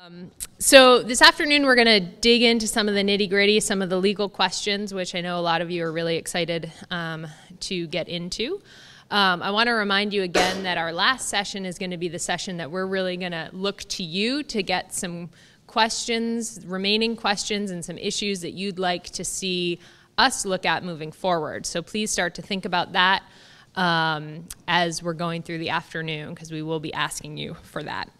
Um, so this afternoon we're going to dig into some of the nitty gritty, some of the legal questions, which I know a lot of you are really excited um, to get into. Um, I want to remind you again that our last session is going to be the session that we're really going to look to you to get some questions, remaining questions, and some issues that you'd like to see us look at moving forward. So please start to think about that um, as we're going through the afternoon because we will be asking you for that.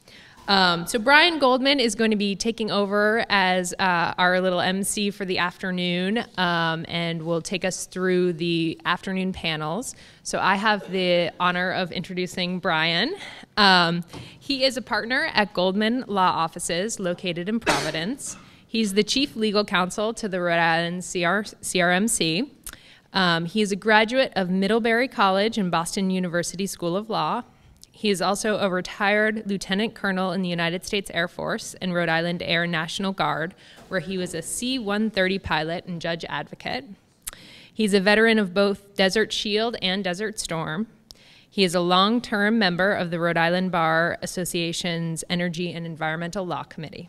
Um, so Brian Goldman is going to be taking over as uh, our little MC for the afternoon um, and will take us through the afternoon panels. So I have the honor of introducing Brian. Um, he is a partner at Goldman Law Offices located in Providence. He's the chief legal counsel to the Rhode Island CR CRMC. Um, he is a graduate of Middlebury College and Boston University School of Law. He is also a retired lieutenant colonel in the United States Air Force and Rhode Island Air National Guard, where he was a C 130 pilot and judge advocate. He's a veteran of both Desert Shield and Desert Storm. He is a long term member of the Rhode Island Bar Association's Energy and Environmental Law Committee.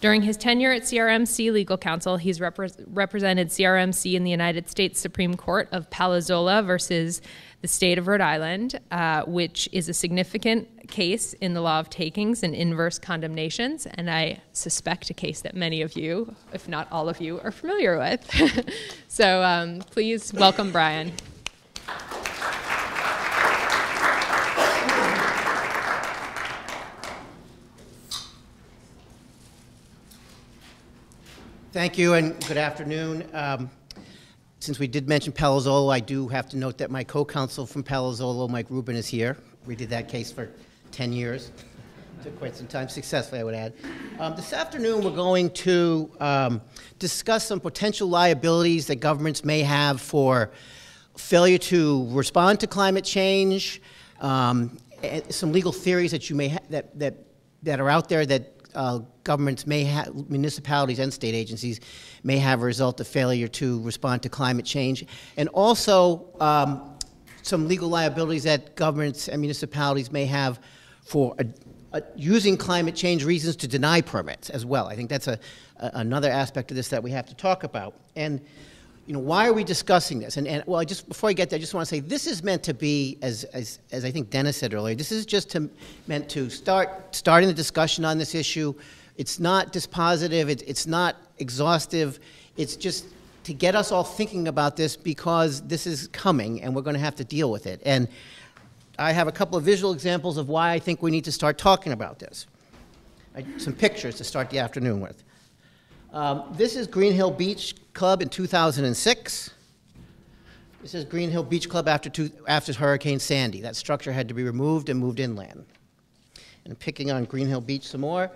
During his tenure at CRMC Legal Counsel, he's repre represented CRMC in the United States Supreme Court of Palazzolo versus the state of Rhode Island, uh, which is a significant case in the law of takings and inverse condemnations, and I suspect a case that many of you, if not all of you, are familiar with. so um, please welcome Brian. Thank you and good afternoon. Um, since we did mention Palazzolo, I do have to note that my co-counsel from Palazzolo, Mike Rubin, is here. We did that case for 10 years. Took quite some time, successfully, I would add. Um, this afternoon, we're going to um, discuss some potential liabilities that governments may have for failure to respond to climate change, um, some legal theories that you may that, that, that are out there that uh, governments may have, municipalities and state agencies may have a result of failure to respond to climate change, and also um, some legal liabilities that governments and municipalities may have for a, a, using climate change reasons to deny permits as well. I think that's a, another aspect of this that we have to talk about. And you know, why are we discussing this? And, and well, I just before I get there, I just want to say this is meant to be, as, as, as I think Dennis said earlier, this is just to, meant to start starting the discussion on this issue. It's not dispositive. It, it's not exhaustive. It's just to get us all thinking about this because this is coming and we're going to have to deal with it. And I have a couple of visual examples of why I think we need to start talking about this. I, some pictures to start the afternoon with. Um, this is Green Hill Beach Club in 2006. This is Green Hill Beach Club after, two, after Hurricane Sandy. That structure had to be removed and moved inland. And picking on Green Hill Beach some more.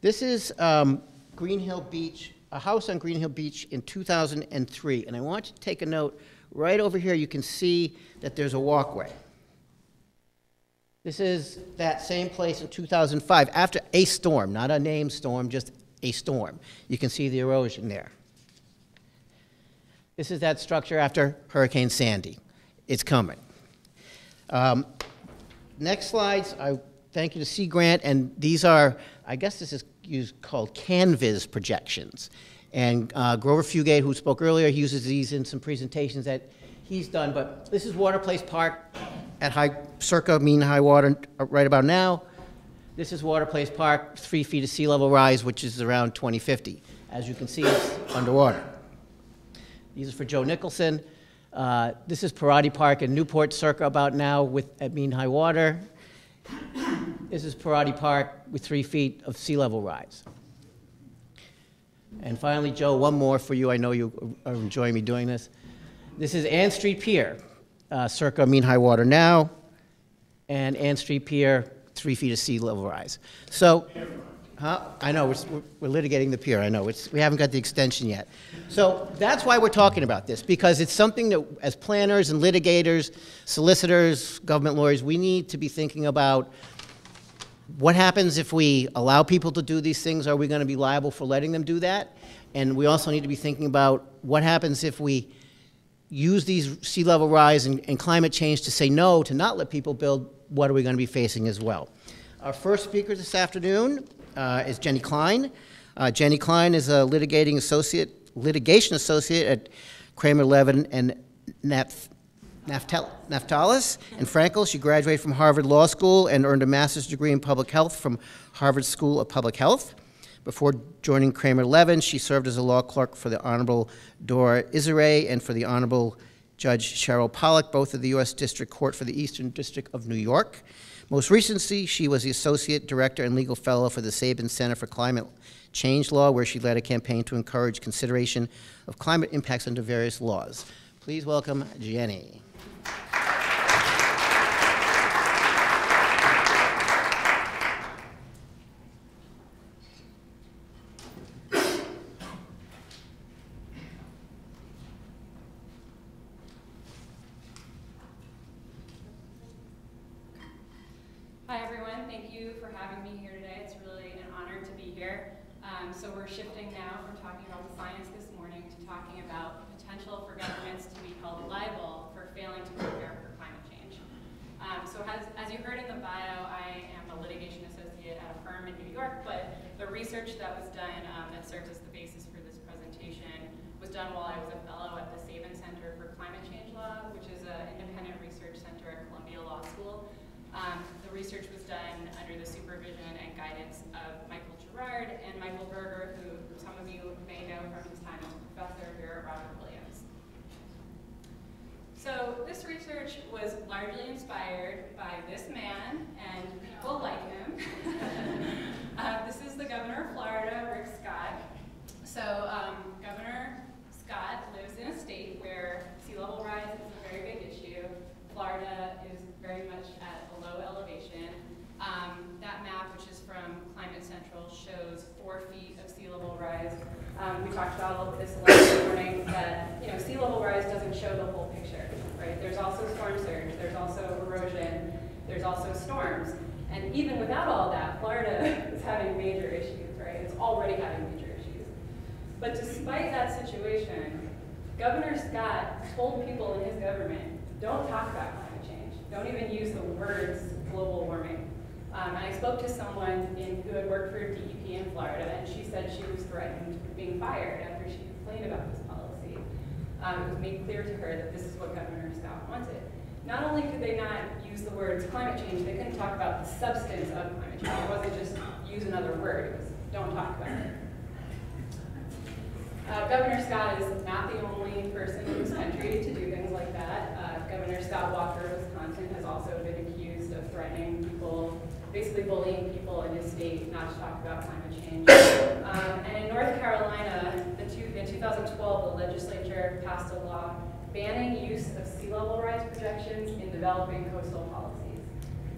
This is um, Green Hill Beach, a house on Green Hill Beach in 2003. And I want you to take a note. Right over here, you can see that there's a walkway. This is that same place in 2005, after a storm, not a named storm, just a storm. You can see the erosion there. This is that structure after Hurricane Sandy. It's coming. Um, next slides, I thank you to Sea Grant, and these are, I guess this is used, called CanVis projections. And uh, Grover Fugate, who spoke earlier, he uses these in some presentations that he's done. But this is Water Place Park at high, circa mean high water uh, right about now. This is Water Place Park, three feet of sea level rise, which is around 2050. As you can see, it's underwater. These are for Joe Nicholson. Uh, this is Perrotti Park in Newport, circa about now with at mean high water. This is Perrotti Park with three feet of sea level rise. And finally, Joe, one more for you. I know you are enjoying me doing this. This is Ann Street Pier, uh, circa mean high water now, and Ann Street Pier three feet of sea level rise. So, huh? I know, we're, we're litigating the pier, I know, it's, we haven't got the extension yet. So that's why we're talking about this, because it's something that as planners and litigators, solicitors, government lawyers, we need to be thinking about what happens if we allow people to do these things? Are we going to be liable for letting them do that? And we also need to be thinking about what happens if we use these sea level rise and, and climate change to say no, to not let people build what are we going to be facing as well. Our first speaker this afternoon uh, is Jenny Klein. Uh, Jenny Klein is a litigating associate, litigation associate at Kramer Levin and Naftal- Naftalis and Frankel. She graduated from Harvard Law School and earned a master's degree in public health from Harvard School of Public Health. Before joining Kramer Levin, she served as a law clerk for the Honorable Dora Irizarry and for the Honorable Judge Cheryl Pollak, both of the U.S. District Court for the Eastern District of New York. Most recently, she was the Associate Director and Legal Fellow for the Sabin Center for Climate Change Law, where she led a campaign to encourage consideration of climate impacts under various laws. Please welcome Jenny. Hi, everyone. Thank you for having me here today. It's really an honor to be here. Um, so we're shifting now from talking about the science this morning to talking about the potential for governments to be held liable for failing to prepare for climate change. Um, so as, as you heard in the bio, I am a litigation associate at a firm in New York, but the research that was done um, that serves as the basis for this presentation was done while I was a fellow at the Sabin Center for Climate Change Law, which is an independent research center at Columbia Law School. Um, the research was done under the supervision and guidance of Michael Gerrard and Michael Burger, who some of you may know from his time as a professor here at Roger Williams. So this research was largely inspired by this man and people like him. uh, this is the governor of Florida, Rick Scott. So um, Governor Scott lives in a state where sea level rise is a very big issue. Florida is very much at a low elevation. Um, that map, which is from Climate Central, shows four feet of sea level rise. Um, we talked about this last morning that you know sea level rise doesn't show the whole picture, right? There's also storm surge, there's also erosion, there's also storms, and even without all that, Florida is having major issues, right? It's already having major issues. But despite that situation, Governor Scott told people in his government, don't talk about climate change. Don't even use the words global warming. Um, and I spoke to someone in, who had worked for DEP in Florida, and she said she was threatened with being fired after she complained about this. Um, it was made clear to her that this is what Governor Scott wanted. Not only could they not use the words climate change, they couldn't talk about the substance of climate change. It wasn't just use another word, it was don't talk about it. Uh, Governor Scott is not the only person in this country to do things like that. Uh, Governor Scott Walker of Wisconsin has also been accused of threatening people, basically bullying people in his state not to talk about climate change. Um, and in North Carolina, in 2012, the legislature passed a law banning use of sea level rise projections in developing coastal policies.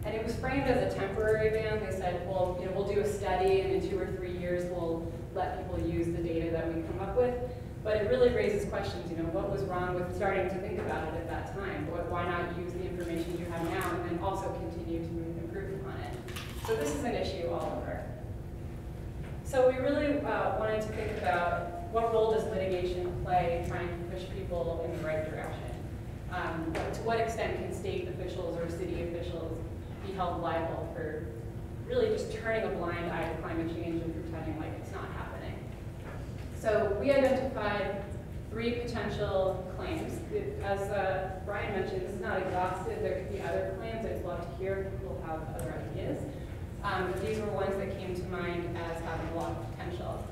And it was framed as a temporary ban. They said, well, you know, we'll do a study, and in two or three years, we'll let people use the data that we come up with. But it really raises questions, you know, what was wrong with starting to think about it at that time? Why not use the information you have now and then also continue to improve upon it? So this is an issue all over. So we really uh, wanted to think about what role does litigation play in trying to push people in the right direction? Um, to what extent can state officials or city officials be held liable for really just turning a blind eye to climate change and pretending like it's not happening. So we identified three potential claims. As uh, Brian mentioned, this is not exhaustive. There could be other claims. I'd love to hear if people have other ideas. Um, but these were ones that came to mind as having a lot of potential.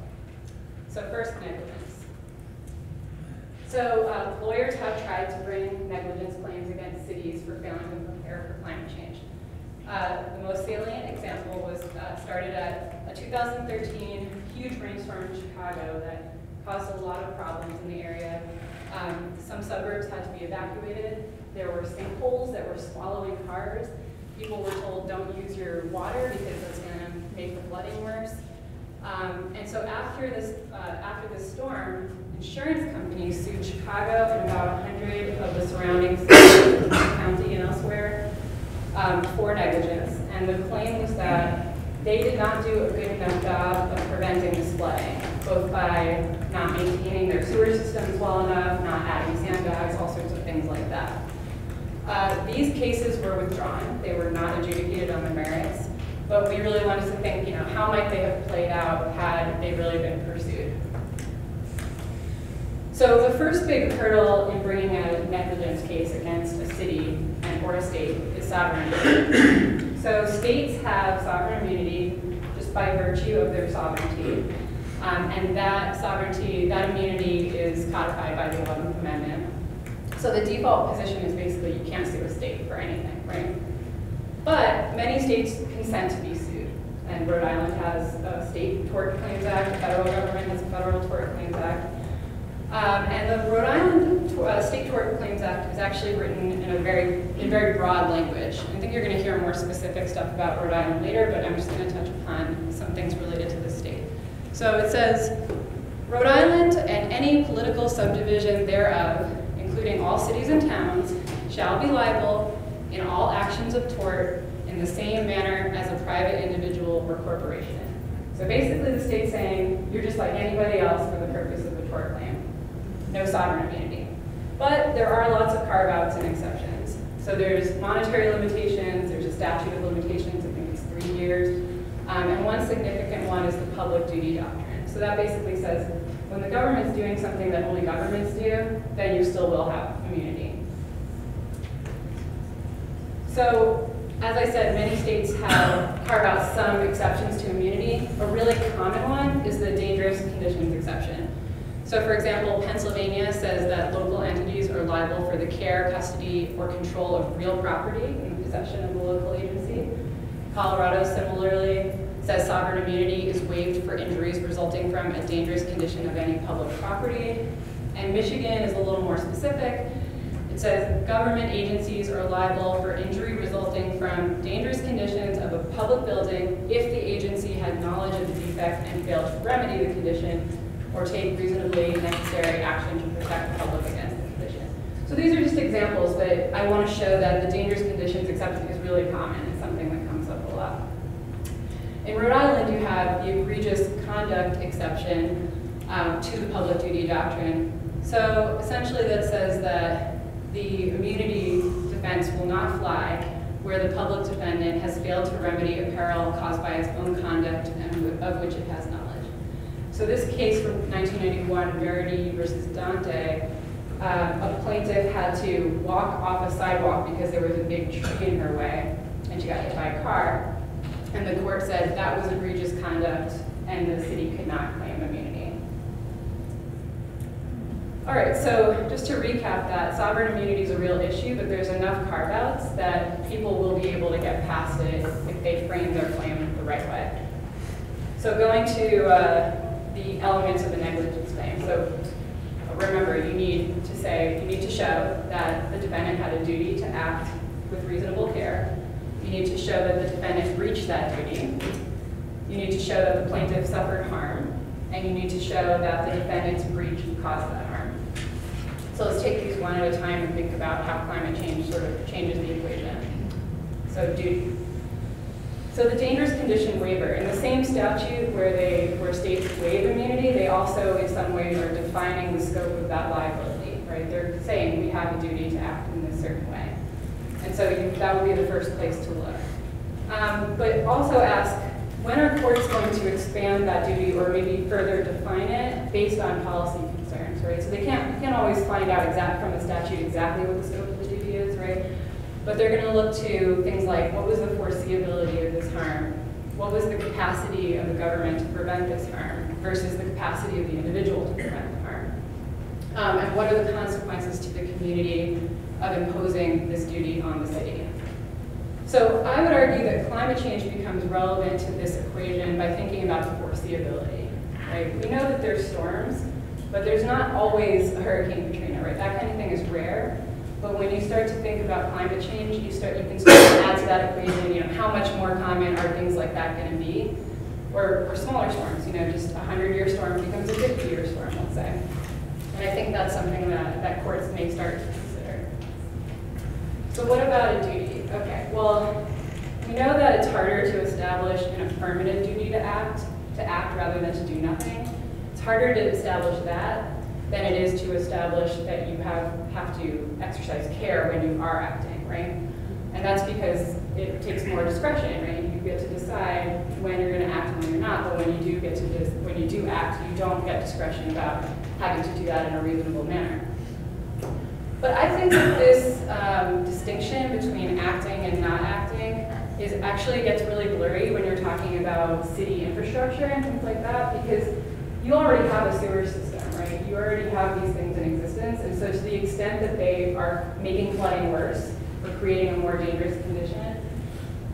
So first, negligence. So uh, lawyers have tried to bring negligence claims against cities for failing to prepare for climate change. Uh, the most salient example was uh, started at a 2013 huge rainstorm in Chicago that caused a lot of problems in the area. Um, some suburbs had to be evacuated. There were sinkholes that were swallowing cars. People were told don't use your water because it's going to make the flooding worse. Um, and so after this, uh, after this storm, insurance companies sued Chicago and about 100 of the surrounding cities, county and elsewhere, um, for negligence. And the claim was that they did not do a good enough job of preventing this flooding, both by not maintaining their sewer systems well enough, not adding sandbags, all sorts of things like that. Uh, these cases were withdrawn. They were not adjudicated on the merits. But we really wanted to think, you know, how might they have played out had they really been pursued? So the first big hurdle in bringing a negligence case against a city and or a state is sovereign immunity. so states have sovereign immunity just by virtue of their sovereignty. Um, and that sovereignty, that immunity is codified by the 11th Amendment. So the default position is basically you can't sue a state for anything, right? But many states consent to be sued. And Rhode Island has a state tort claims act, the federal government has a federal tort claims act. Um, and the Rhode Island uh, State Tort Claims Act is actually written in a very, in very broad language. I think you're going to hear more specific stuff about Rhode Island later, but I'm just going to touch upon some things related to the state. So it says, Rhode Island and any political subdivision thereof, including all cities and towns, shall be liable in all actions of tort in the same manner as a private individual or corporation. So basically the state's saying, you're just like anybody else for the purpose of a tort claim no sovereign immunity. But there are lots of carve-outs and exceptions. So there's monetary limitations, there's a statute of limitations, I think it's three years, um, and one significant one is the public duty doctrine. So that basically says when the government's doing something that only governments do, then you still will have immunity. So as I said, many states have carved out some exceptions to immunity. A really common one is the dangerous conditions exception. So for example, Pennsylvania says that local entities are liable for the care, custody, or control of real property in the possession of the local agency. Colorado similarly says sovereign immunity is waived for injuries resulting from a dangerous condition of any public property. And Michigan is a little more specific. It says government agencies are liable for injury resulting from dangerous conditions of a public building if the agency had knowledge of the defect and failed to remedy the condition or take reasonably necessary action to protect the public against the condition. So these are just examples, but I want to show that the dangerous conditions exception is really common. It's something that comes up a lot. In Rhode Island, you have the egregious conduct exception um, to the public duty doctrine. So essentially that says that the immunity defense will not fly where the public defendant has failed to remedy a peril caused by its own conduct and of which it has knowledge. So this case from 1991, Verity versus Danti, uh, a plaintiff had to walk off a sidewalk because there was a big tree in her way, and she got hit by a car. And the court said that was egregious conduct, and the city could not claim immunity. All right, so just to recap that, sovereign immunity is a real issue, but there's enough carve-outs that people will be able to get past it if they frame their claim the right way. So going to uh, the elements of the negligence claim. So remember, you need to say, you need to show that the defendant had a duty to act with reasonable care. You need to show that the defendant breached that duty. You need to show that the plaintiff suffered harm. And you need to show that the defendant's breach caused that. So let's take these one at a time and think about how climate change sort of changes the equation. So duty. So the dangerous condition waiver, in the same statute where they where states waive immunity, they also in some ways are defining the scope of that liability, right? They're saying we have a duty to act in this certain way. And so you, that would be the first place to look. Um, but also ask, when are courts going to expand that duty or maybe further define it based on policy right? So they can't, can't always find out exact from the statute exactly what the scope of the duty is, right? But they're going to look to things like what was the foreseeability of this harm? What was the capacity of the government to prevent this harm versus the capacity of the individual to prevent the harm? Um, and what are the consequences to the community of imposing this duty on the city? So I would argue that climate change becomes relevant to this equation by thinking about the foreseeability. Right? We know that there's storms, but there's not always a Hurricane Katrina, right? That kind of thing is rare. But when you start to think about climate change, you start you can start to add to that equation, you know, how much more common are things like that going to be? Or, or smaller storms, you know, just a 100-year storm becomes a 50-year storm, let's say. And I think that's something that, that courts may start to consider. So what about a duty? Okay, well, we know that it's harder to establish an affirmative duty to act, to act rather than to do nothing. Harder to establish that than it is to establish that you have, have to exercise care when you are acting, right? And that's because it takes more discretion, right? You get to decide when you're gonna act and when you're not, but when you do get to, dis- when you do act, you don't get discretion about having to do that in a reasonable manner. But I think that this um, distinction between acting and not acting is actually gets really blurry when you're talking about city infrastructure and things like that, because you already have a sewer system, right? You already have these things in existence, and so to the extent that they are making flooding worse or creating a more dangerous condition,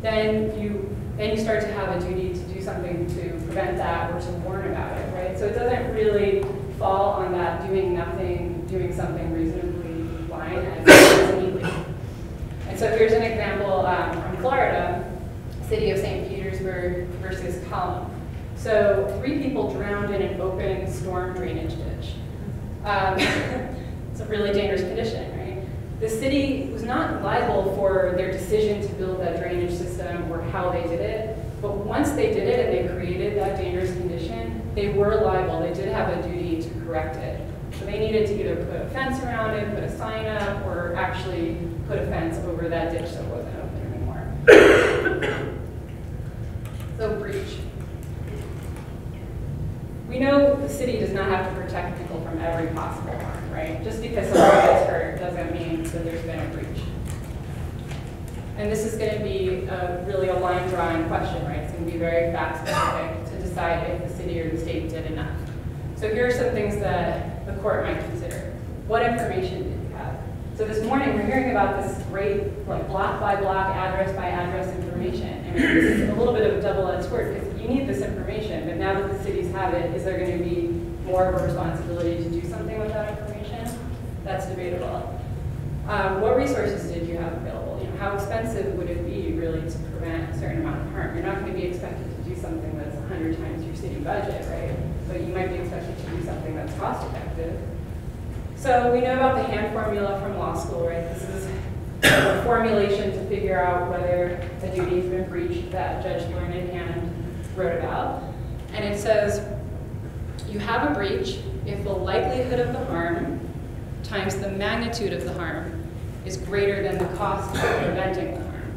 then you then you start to have a duty to do something to prevent that or to warn about it, right? So it doesn't really fall on that doing nothing, doing something reasonably line as. And so here's an example um, from Florida, city of St. Petersburg versus Collom. So three people drowned in an open storm drainage ditch. Um, it's a really dangerous condition, right? The city was not liable for their decision to build that drainage system or how they did it, but once they did it and they created that dangerous condition, they were liable. They did have a duty to correct it. So they needed to either put a fence around it, put a sign up, or actually put a fence over that ditch so it wasn't open anymore. so breach. We know the city does not have to protect people from every possible harm, right? Just because someone gets hurt doesn't mean that there's been a breach. And this is going to be a, really a line drawing question, right? It's going to be very fact specific to decide if the city or the state did enough. So here are some things that the court might consider. What information did you have? So this morning we're hearing about this great like block by block, address by address information. And this is a little bit of a double-edged sword because you need this information, but now that the cities have it, is there going to be more of a responsibility to do something with that information? That's debatable. Um, what resources did you have available? You know, how expensive would it be really to prevent a certain amount of harm? You're not going to be expected to do something that's 100 times your city budget, right? But you might be expected to do something that's cost effective. So we know about the hand formula from law school, right? This is a formulation to figure out whether a duty has been breached that Judge Learned Hand wrote about. And it says, you have a breach if the likelihood of the harm times the magnitude of the harm is greater than the cost of preventing the harm.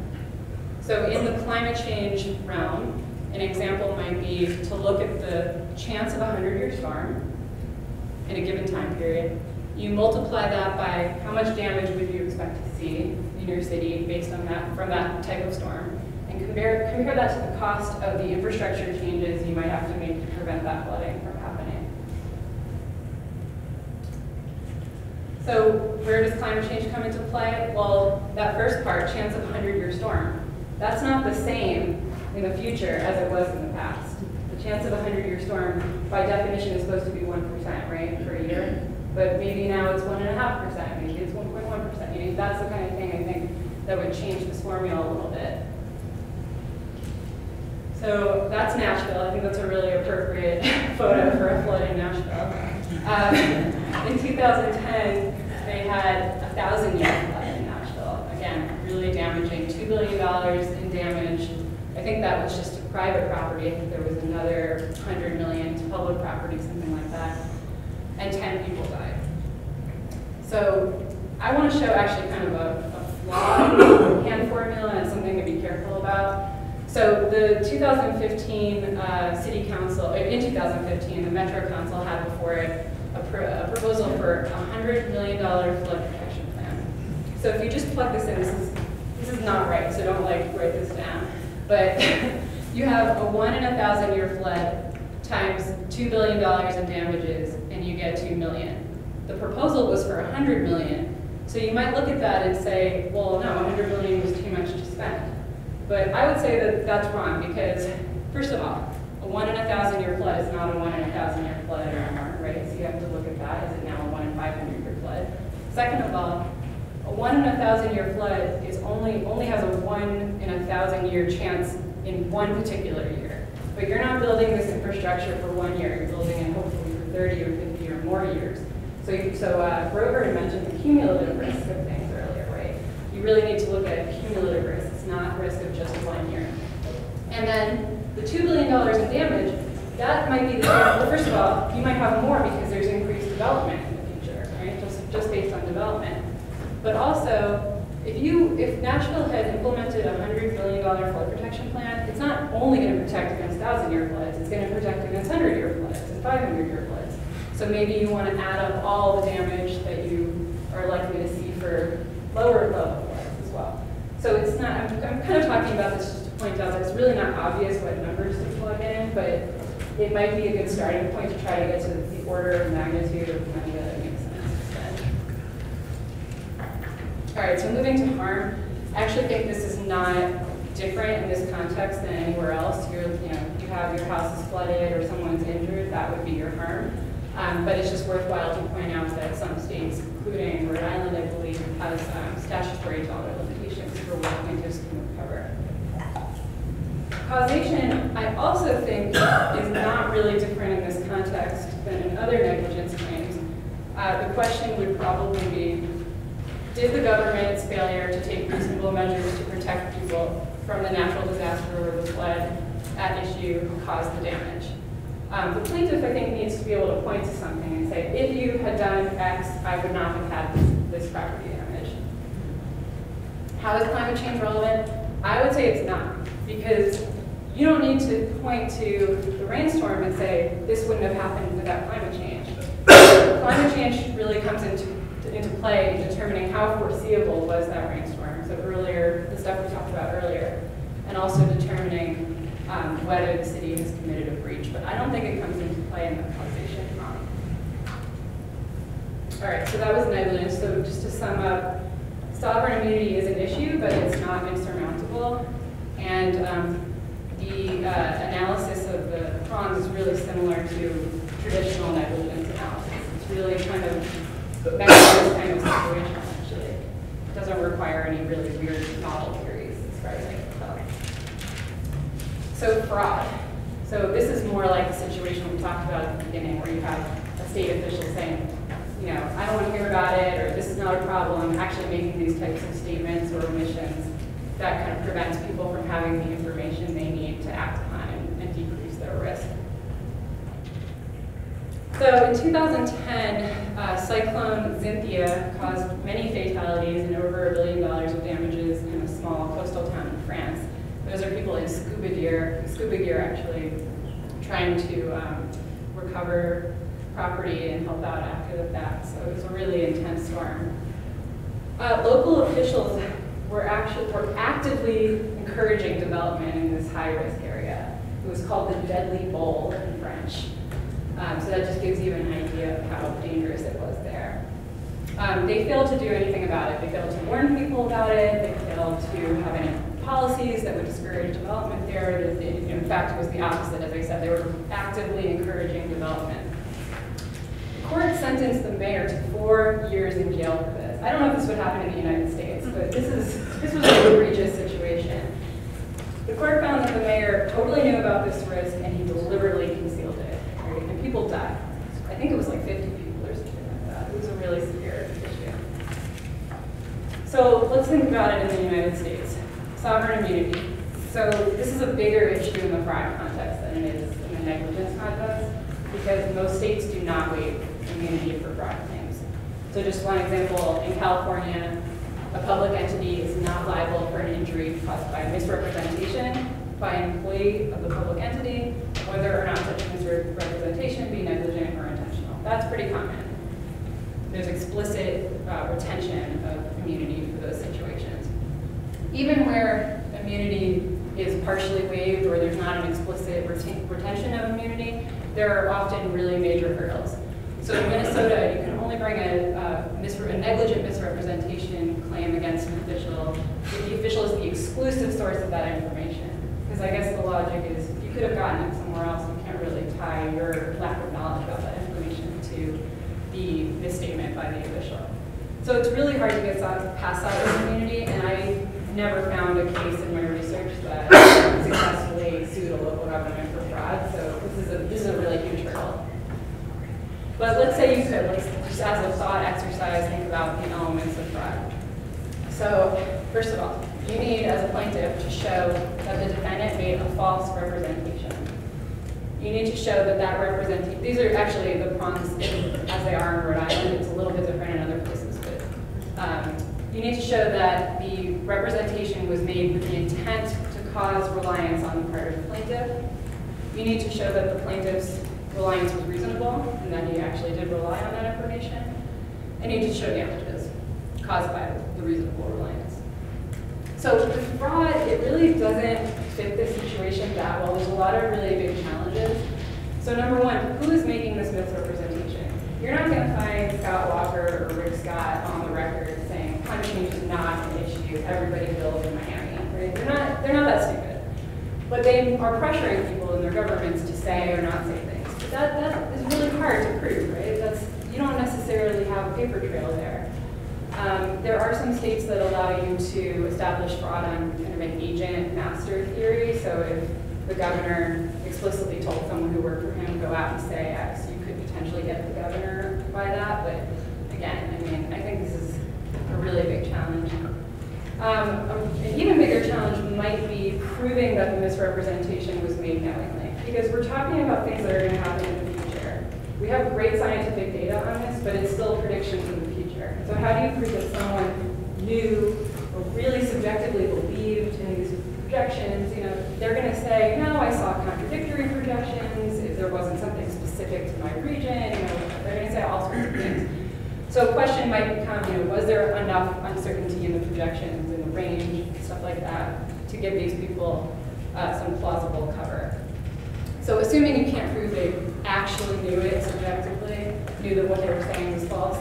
So in the climate change realm, an example might be to look at the chance of a 100-year storm in a given time period. You multiply that by how much damage would you expect to see in your city based on that from that type of storm, and compare, compare that to the cost of the infrastructure changes you might have to make to prevent that flooding from happening. So where does climate change come into play? Well, that first part, chance of 100-year storm, that's not the same in the future as it was in the past. The chance of a 100-year storm, by definition, is supposed to be 1%, right, for a year. But maybe now it's 1.5%, maybe it's 1.1%. You know, that's the kind of thing I think that would change this formula a little bit. So that's Nashville. I think that's a really appropriate photo for a flood in Nashville. Um, in 2010, they had a thousand year flood in Nashville. Again, really damaging, $2 billion in damage. I think that was just to private property. I think there was another 100 million to public property, something like that. And 10 people died. So I want to show actually kind of a, a flawed hand formula and something to be careful about. So the 2015 uh, City Council, in 2015, the Metro Council had before it a, a proposal for a $100 million flood protection plan. So if you just plug this in, this is, this is not right, so don't like write this down. But you have a one in a thousand year flood times $2 billion in damages, and you get 2 million. The proposal was for 100 million. So you might look at that and say, well, no, 100 million was too much to spend. But I would say that that's wrong because, first of all, a one in a thousand year flood is not a one in a thousand year flood anymore, right? So you have to look at that. Is it now a one in 500 year flood? Second of all, a one in a thousand year flood is only only has a one in a thousand year chance in one particular year. But you're not building this infrastructure for one year. You're building it hopefully for 30 or 50 or more years. So, you, so uh, Grover mentioned the cumulative risk of things earlier, right? You really need to look at cumulative risk. Not risk of just one year. And then the $2 billion in damage, that might be the, well, first of all, you might have more because there's increased development in the future, right? Just, just based on development. But also, If you, if Nashville had implemented a hundred billion dollar flood protection plan, it's not only gonna protect against thousand year floods, it's gonna protect against hundred year floods and five hundred year floods. So maybe you wanna add up all the damage that you are likely to see for lower level floods as well. So it's not, I'm, I'm kind of talking about this just to point out that it's really not obvious what numbers to plug in, but it might be a good starting point to try to get to the order of magnitude of money that it makes sense to spend. All right, so moving to harm, I actually think this is not different in this context than anywhere else. You're, you know, you have your house is flooded or someone's injured, that would be your harm. Um, but it's just worthwhile to point out that some states, including Rhode Island, I believe, has um, statutory dollar can recover. Causation, I also think, is not really different in this context than in other negligence claims. Uh, the question would probably be, did the government's failure to take reasonable measures to protect people from the natural disaster or the flood at issue cause the damage? Um, the plaintiff, I think, needs to be able to point to something and say, if you had done X, I would not have had this, this property. How is climate change relevant? I would say it's not, because you don't need to point to the rainstorm and say, this wouldn't have happened without climate change. climate change really comes into, into play in determining how foreseeable was that rainstorm. So earlier, the stuff we talked about earlier, and also determining um, whether the city has committed a breach. But I don't think it comes into play in the causation prong. All right, so that was negligence. So just to sum up, sovereign immunity is an issue, but it's not insurmountable. And um, the uh, analysis of the prongs is really similar to traditional negligence analysis. It's really kind of measures kind of situation, actually. It doesn't require any really weird novel theories, as far as I can tell. So fraud. So this is more like the situation we talked about at the beginning, where you have a state official saying, you know, I don't want to hear about it, or this is not a problem, actually making these types of statements or omissions that kind of prevents people from having the information they need to act upon and, and decrease their risk. So in 2010, uh, Cyclone Xynthia caused many fatalities and over a billion dollars of damages in a small coastal town in France. Those are people in scuba gear, scuba gear actually trying to um, recover property and help out after the fact. So it was a really intense storm. Uh, local officials were actually were actively encouraging development in this high-risk area. It was called the Deadly Bowl in French. Um, so that just gives you an idea of how dangerous it was there. Um, they failed to do anything about it. They failed to warn people about it. They failed to have any policies that would discourage development there. In fact, it was the opposite. As I said, they were actively encouraging development. Court sentenced the mayor to four years in jail for this. I don't know if this would happen in the United States, but this is this was an egregious situation. The court found that the mayor totally knew about this risk and he deliberately concealed it. Right? And people died. I think it was like 50 people or something like that. It was a really severe issue. So let's think about it in the United States. Sovereign immunity. So this is a bigger issue in the fraud context than it is in the negligence context because most states do not waive immunity for fraud claims. So just one example, in California, a public entity is not liable for an injury caused by misrepresentation by an employee of the public entity, whether or not such misrepresentation be negligent or intentional. That's pretty common. There's explicit uh, retention of immunity for those situations. Even where immunity is partially waived or there's not an explicit retention of immunity, there are often really major hurdles. So in Minnesota, you can only bring a, a, negligent misrepresentation claim against an official if the official is the exclusive source of that information. Because I guess the logic is if you could have gotten it somewhere else, you can't really tie your lack of knowledge about that information to the misstatement by the official. So it's really hard to get past that immunity, and I never found a case in my research that successfully sued a local government for fraud. So this is a this is a really huge hurdle. But let's say you could, let's just as a thought exercise, think about the elements of fraud. So, first of all, you need, as a plaintiff, to show that the defendant made a false representation. You need to show that that representation, these are actually the prongs as they are in Rhode Island, it's a little bit different in other places, but um, you need to show that the representation was made with the intent to cause reliance on the part of the plaintiff. You need to show that the plaintiff's reliance was reasonable and that he actually did rely on that information. And you did show damages caused by the reasonable reliance. So with fraud, it really doesn't fit this situation that well. There's a lot of really big challenges. So number one, who is making this misrepresentation? You're not going to find Scott Walker or Rick Scott on the record saying climate change is not an issue. Everybody builds in Miami. Right? They're not. They're not that stupid. But they are pressuring people in their governments to say or not say things. That, that is really hard to prove, right? That's you don't necessarily have a paper trail there. Um, there are some states that allow you to establish fraud on kind of an agent master theory. So if the governor explicitly told someone who worked for him, go out and say X, you could potentially get the governor by that. But again, I mean, I think this is a really big challenge. Um, an even bigger challenge might be proving that the misrepresentation was made knowingly. Because we're talking about things that are going to happen in the future. We have great scientific data on this, but it's still predictions in the future. So how do you that someone knew or really subjectively believed in these projections? You know, they're going to say, no, I saw contradictory projections. If there wasn't something specific to my region, you know, they're going to say all sorts of things. So a question might become, you know, was there enough uncertainty in the projections, in the range, stuff like that, to give these people uh, some plausible cover? So assuming you can't prove they actually knew it subjectively, knew that what they were saying was false,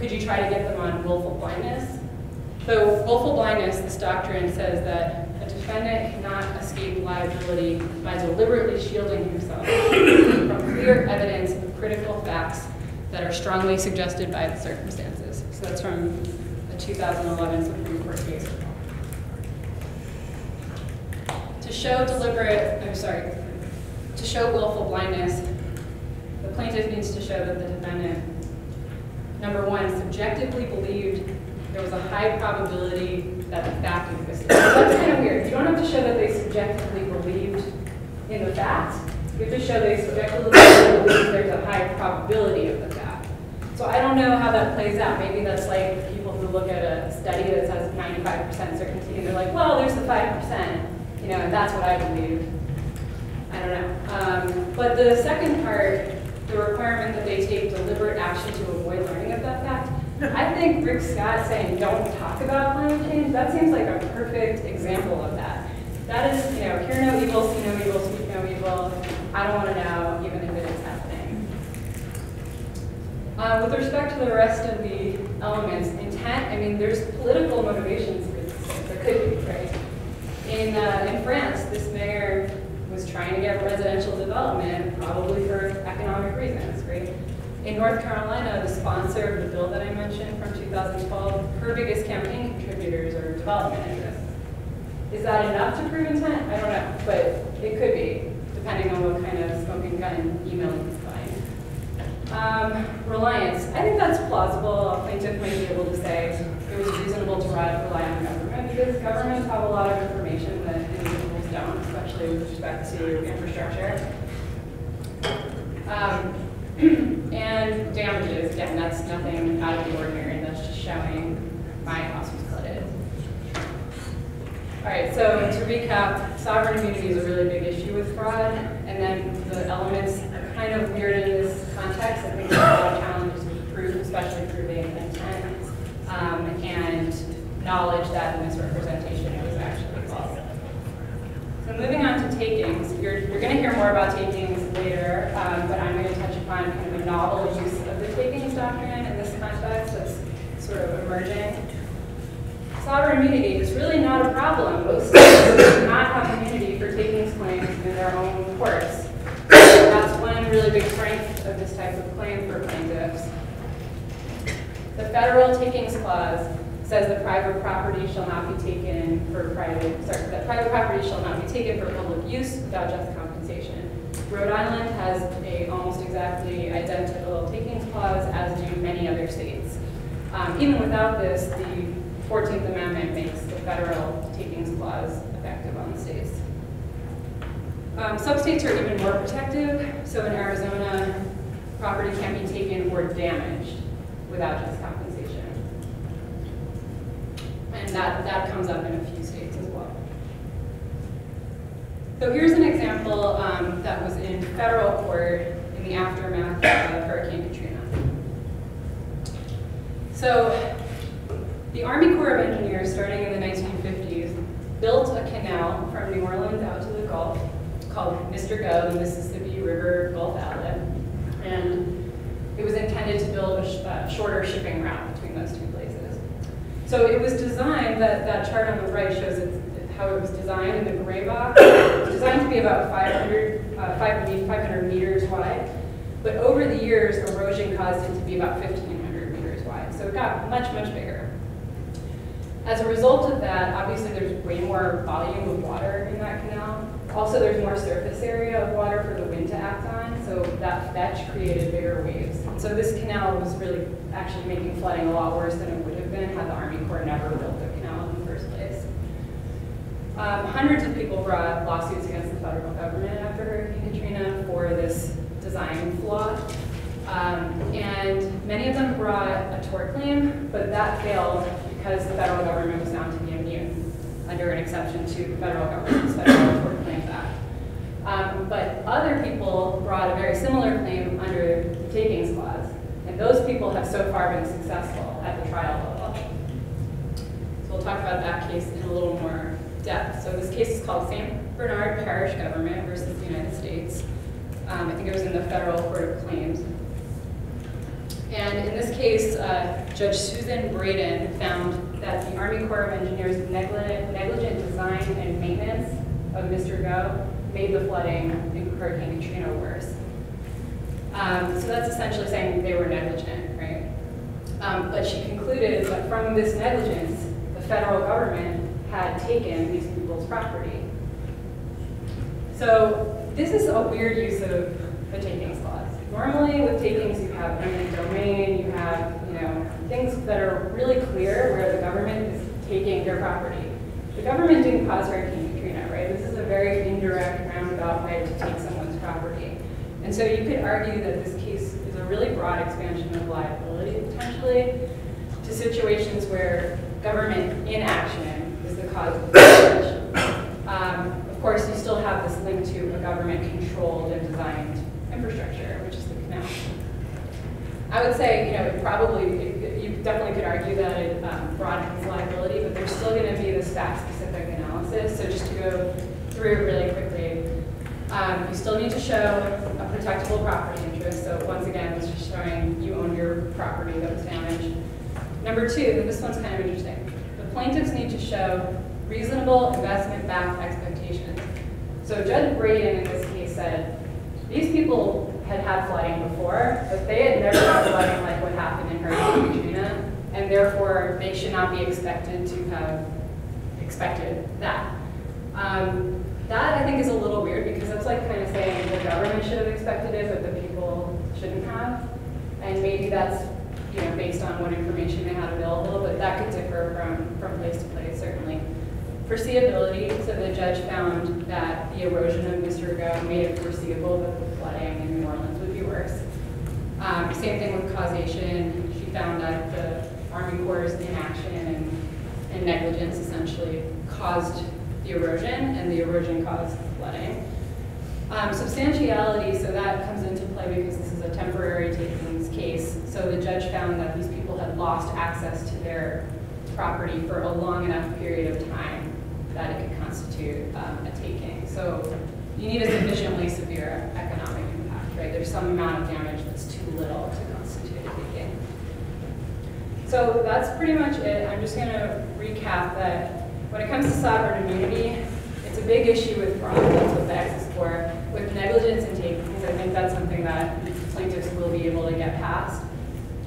could you try to get them on willful blindness? So willful blindness, this doctrine says that a defendant cannot escape liability by deliberately shielding himself from clear evidence of critical facts that are strongly suggested by the circumstances. So that's from a 2011 Supreme Court case. To show deliberate, I'm sorry, to show willful blindness, the plaintiff needs to show that the defendant, number one, subjectively believed there was a high probability that the fact existed. That's kind of weird. You don't have to show that they subjectively believed in the fact. You have to show they subjectively believe there's a high probability of the fact. So I don't know how that plays out. Maybe that's like people who look at a study that says 95% certainty and they're like, well, there's the 5%, you know, and that's what I believe. I don't know. Um, but the second part, the requirement that they take deliberate action to avoid learning of that fact, I think Rick Scott saying don't talk about climate change, that seems like a perfect example of that. That is, you know, hear no evil, see no evil, speak no evil. I don't want to know, even if it is happening. Uh, with respect to the rest of the elements, intent, I mean, there's political motivations for things. There could be, right? In, uh, in France, this mayor was trying to get residential development, probably for economic reasons, right? In North Carolina, the sponsor of the bill that I mentioned from 2012, her biggest campaign contributors are development interests. Is that enough to prove intent? I don't know, but it could be, depending on what kind of smoking gun email he's buying. Um, reliance. I think that's plausible. A plaintiff might be able to say it was reasonable to rely on government because governments have a lot of information especially with respect to infrastructure. Um, and damages, again, that's nothing out of the ordinary. That's just showing my house was flooded. All right, so to recap, sovereign immunity is a really big issue with fraud, and then the elements are kind of weird in this context. I think there's a lot of challenges with proof, especially proving intent, um, and knowledge that the misrepresentation was actually. So moving on to takings, you're, you're going to hear more about takings later, um, but I'm going to touch upon kind of a novel use of the takings doctrine in this context that's sort of emerging. Sovereign immunity is really not a problem. Most states do not have immunity for takings claims in their own courts. That's one really big strength of this type of claim for plaintiffs. The federal takings clause says that private property shall not be taken for private, sorry, that private property shall not be taken for public use without just compensation. Rhode Island has a almost exactly identical takings clause, as do many other states. Um, even without this, the 14th Amendment makes the federal takings clause effective on the states. Um, some states are even more protective. So in Arizona, property can't be taken or damaged without just compensation. That, that comes up in a few states as well. So here's an example um, that was in federal court in the aftermath of Hurricane Katrina. So the Army Corps of Engineers, starting in the 1950s, built a canal from New Orleans out to the Gulf called Mr. Go, the Mississippi River Gulf Outlet. And it was intended to build a sh uh, shorter shipping route between those two. So it was designed, that, that chart on the right shows it, how it was designed in the gray box. It was designed to be about 500, uh, 500 meters wide. But over the years, erosion caused it to be about 1,500 meters wide. So it got much, much bigger. As a result of that, obviously there's way more volume of water in that canal. Also, there's more surface area of water for the wind to act on, so that fetch created bigger waves. And so this canal was really actually making flooding a lot worse than it would have been had the Army Corps never built the canal in the first place. Um, hundreds of people brought lawsuits against the federal government after Hurricane Katrina for this design flaw. Um, and many of them brought a tort claim, but that failed because the federal government was found to be immune under an exception to the federal government's Federal Tort Claims Act. Um, but other people brought a very similar claim under the takings clause, and those people have so far been successful at the trial level. We'll talk about that case in a little more depth. So this case is called St. Bernard Parish Government versus the United States. Um, I think it was in the Federal Court of Claims. And in this case, uh, Judge Susan Braden found that the Army Corps of Engineers' negligent, negligent design and maintenance of Mr. Go made the flooding in Hurricane Katrina worse. Um, so that's essentially saying they were negligent, right? Um, but she concluded that from this negligence, federal government had taken these people's property. So this is a weird use of the takings clause. Normally with takings you have eminent domain, you have you know things that are really clear where the government is taking their property. The government didn't cause Hurricane Katrina, right? This is a very indirect roundabout way to take someone's property. And so you could argue that this case is a really broad expansion of liability potentially to situations where government inaction is the cause of the um, Of course, you still have this link to a government-controlled and designed infrastructure, which is the canal. I would say, you know, it probably, it, you definitely could argue that it um, broadens liability, but there's still going to be this fact-specific analysis. So just to go through really quickly, um, you still need to show a protectable property interest. So once again, it's just showing you own your property that was damaged. Number two, this one's kind of interesting. The plaintiffs need to show reasonable investment-backed expectations. So Judge Braden in this case said, these people had had flooding before, but they had never had flooding like what happened in Hurricane Katrina, and therefore they should not be expected to have expected that. Um, that I think is a little weird because that's like kind of saying the government should have expected it, but the people shouldn't have. And maybe that's you know based on what information they had available, but that could differ from, from place to place, certainly. Foreseeability, so the judge found that the erosion of Mr. Go made it foreseeable that the flooding in New Orleans would be worse. Um, same thing with causation. She found that the Army Corps' inaction and, and negligence essentially caused the erosion, and the erosion caused the flooding. Um, substantiality, so that comes into play because this is a temporary takings case. So the judge found that these people had lost access to their property for a long enough period of time that it could constitute um, a taking. So you need a sufficiently severe economic impact, right? There's some amount of damage that's too little to constitute a taking. So that's pretty much it. I'm just going to recap that when it comes to sovereign immunity, it's a big issue with fraud. That's what the X is for. With negligence and takings, I think that's something that plaintiffs will be able to get past.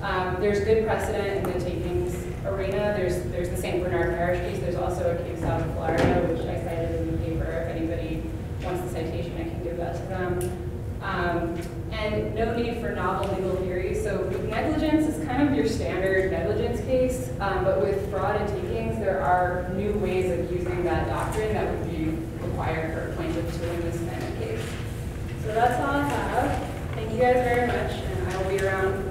Um, there's good precedent in the takings arena. There's there's the St. Bernard Parish case. There's also a case out of Florida, which I cited in the paper. If anybody wants the citation, I can give that to them. Um, and no need for novel legal theories. So with negligence is kind of your standard negligence case, um, but with fraud and takings, there are new ways of using that doctrine that would be required for a plaintiff to win this kind of case. So that's all I have. Thank you guys very much, and I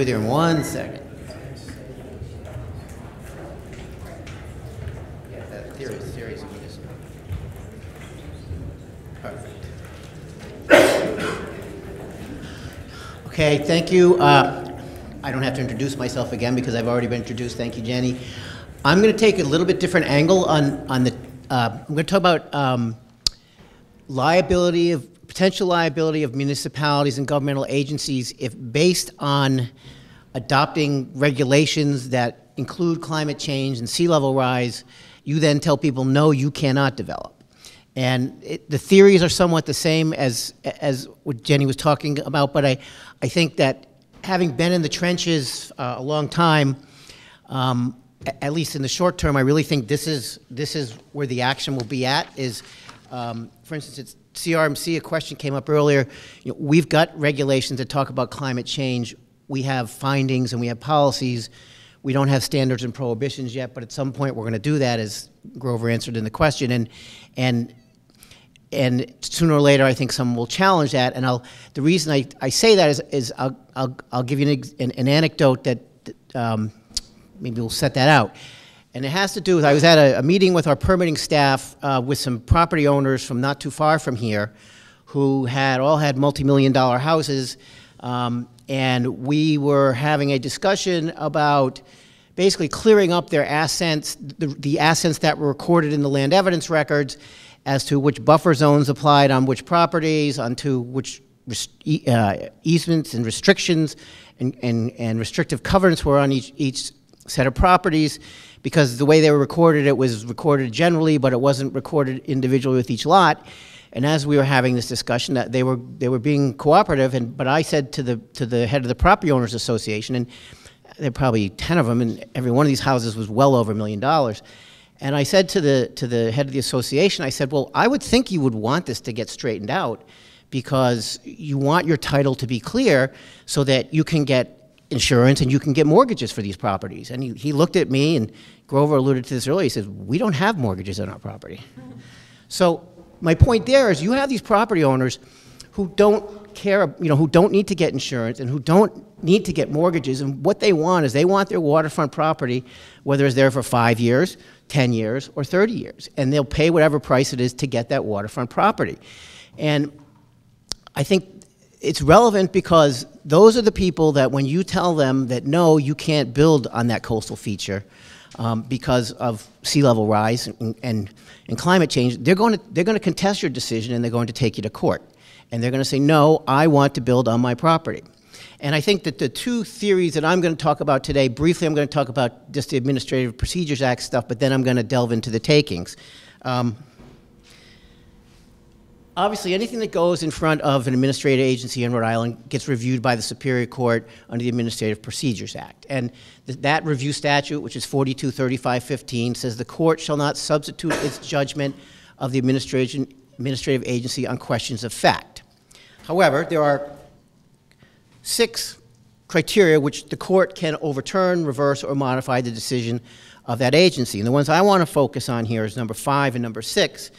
with you in one second. Yeah, that theory is serious. Perfect. Okay, thank you. Uh, I don't have to introduce myself again because I've already been introduced. Thank you, Jenny. I'm going to take a little bit different angle on, on the, uh, I'm going to talk about um, liability of, potential liability of municipalities and governmental agencies if based on adopting regulations that include climate change and sea level rise, you then tell people, no, you cannot develop. And it, the theories are somewhat the same as, as what Jenny was talking about, but I, I think that having been in the trenches uh, a long time, um, at least in the short term, I really think this is, this is where the action will be at, is, um, for instance, it's CRMC, a question came up earlier. You know, we've got regulations that talk about climate change. We have findings and we have policies. We don't have standards and prohibitions yet, but at some point we're going to do that, as Grover answered in the question. And, and and sooner or later, I think someone will challenge that. And I'll, the reason I, I say that is, is I'll, I'll, I'll give you an, an, an anecdote that um, maybe we'll set that out. And it has to do with, I was at a, a meeting with our permitting staff uh, with some property owners from not too far from here who had, all had multi-million dollar houses. Um, and we were having a discussion about basically clearing up their assets, the, the assets that were recorded in the land evidence records as to which buffer zones applied on which properties, onto which uh, easements and restrictions and, and, and restrictive covenants were on each, each set of properties, because the way they were recorded, it was recorded generally, but it wasn't recorded individually with each lot. And as we were having this discussion, that they were they were being cooperative, and but I said to the to the head of the property owners association, and there are probably ten of them, and every one of these houses was well over a million dollars. And I said to the to the head of the association, I said, well, I would think you would want this to get straightened out, because you want your title to be clear, so that you can get insurance and you can get mortgages for these properties. And he, he looked at me, and Grover alluded to this earlier. He says, we don't have mortgages on our property. So my point there is you have these property owners who don't care, you know, who don't need to get insurance and who don't need to get mortgages. And what they want is they want their waterfront property, whether it's there for five years, 10 years, or 30 years. And they'll pay whatever price it is to get that waterfront property. And I think it's relevant because those are the people that when you tell them that no, you can't build on that coastal feature um, because of sea level rise and, and, and climate change, they're going, to, they're going to contest your decision and they're going to take you to court. And they're going to say, no, I want to build on my property. And I think that the two theories that I'm going to talk about today, briefly, I'm going to talk about just the Administrative Procedures Act stuff, but then I'm going to delve into the takings. Um, Obviously, anything that goes in front of an administrative agency in Rhode Island gets reviewed by the Superior Court under the Administrative Procedures Act. And th- that review statute, which is 423515, says the court shall not substitute its judgment of the administration, administrative agency on questions of fact. However, there are six criteria which the court can overturn, reverse, or modify the decision of that agency. And the ones I want to focus on here is number five and number six,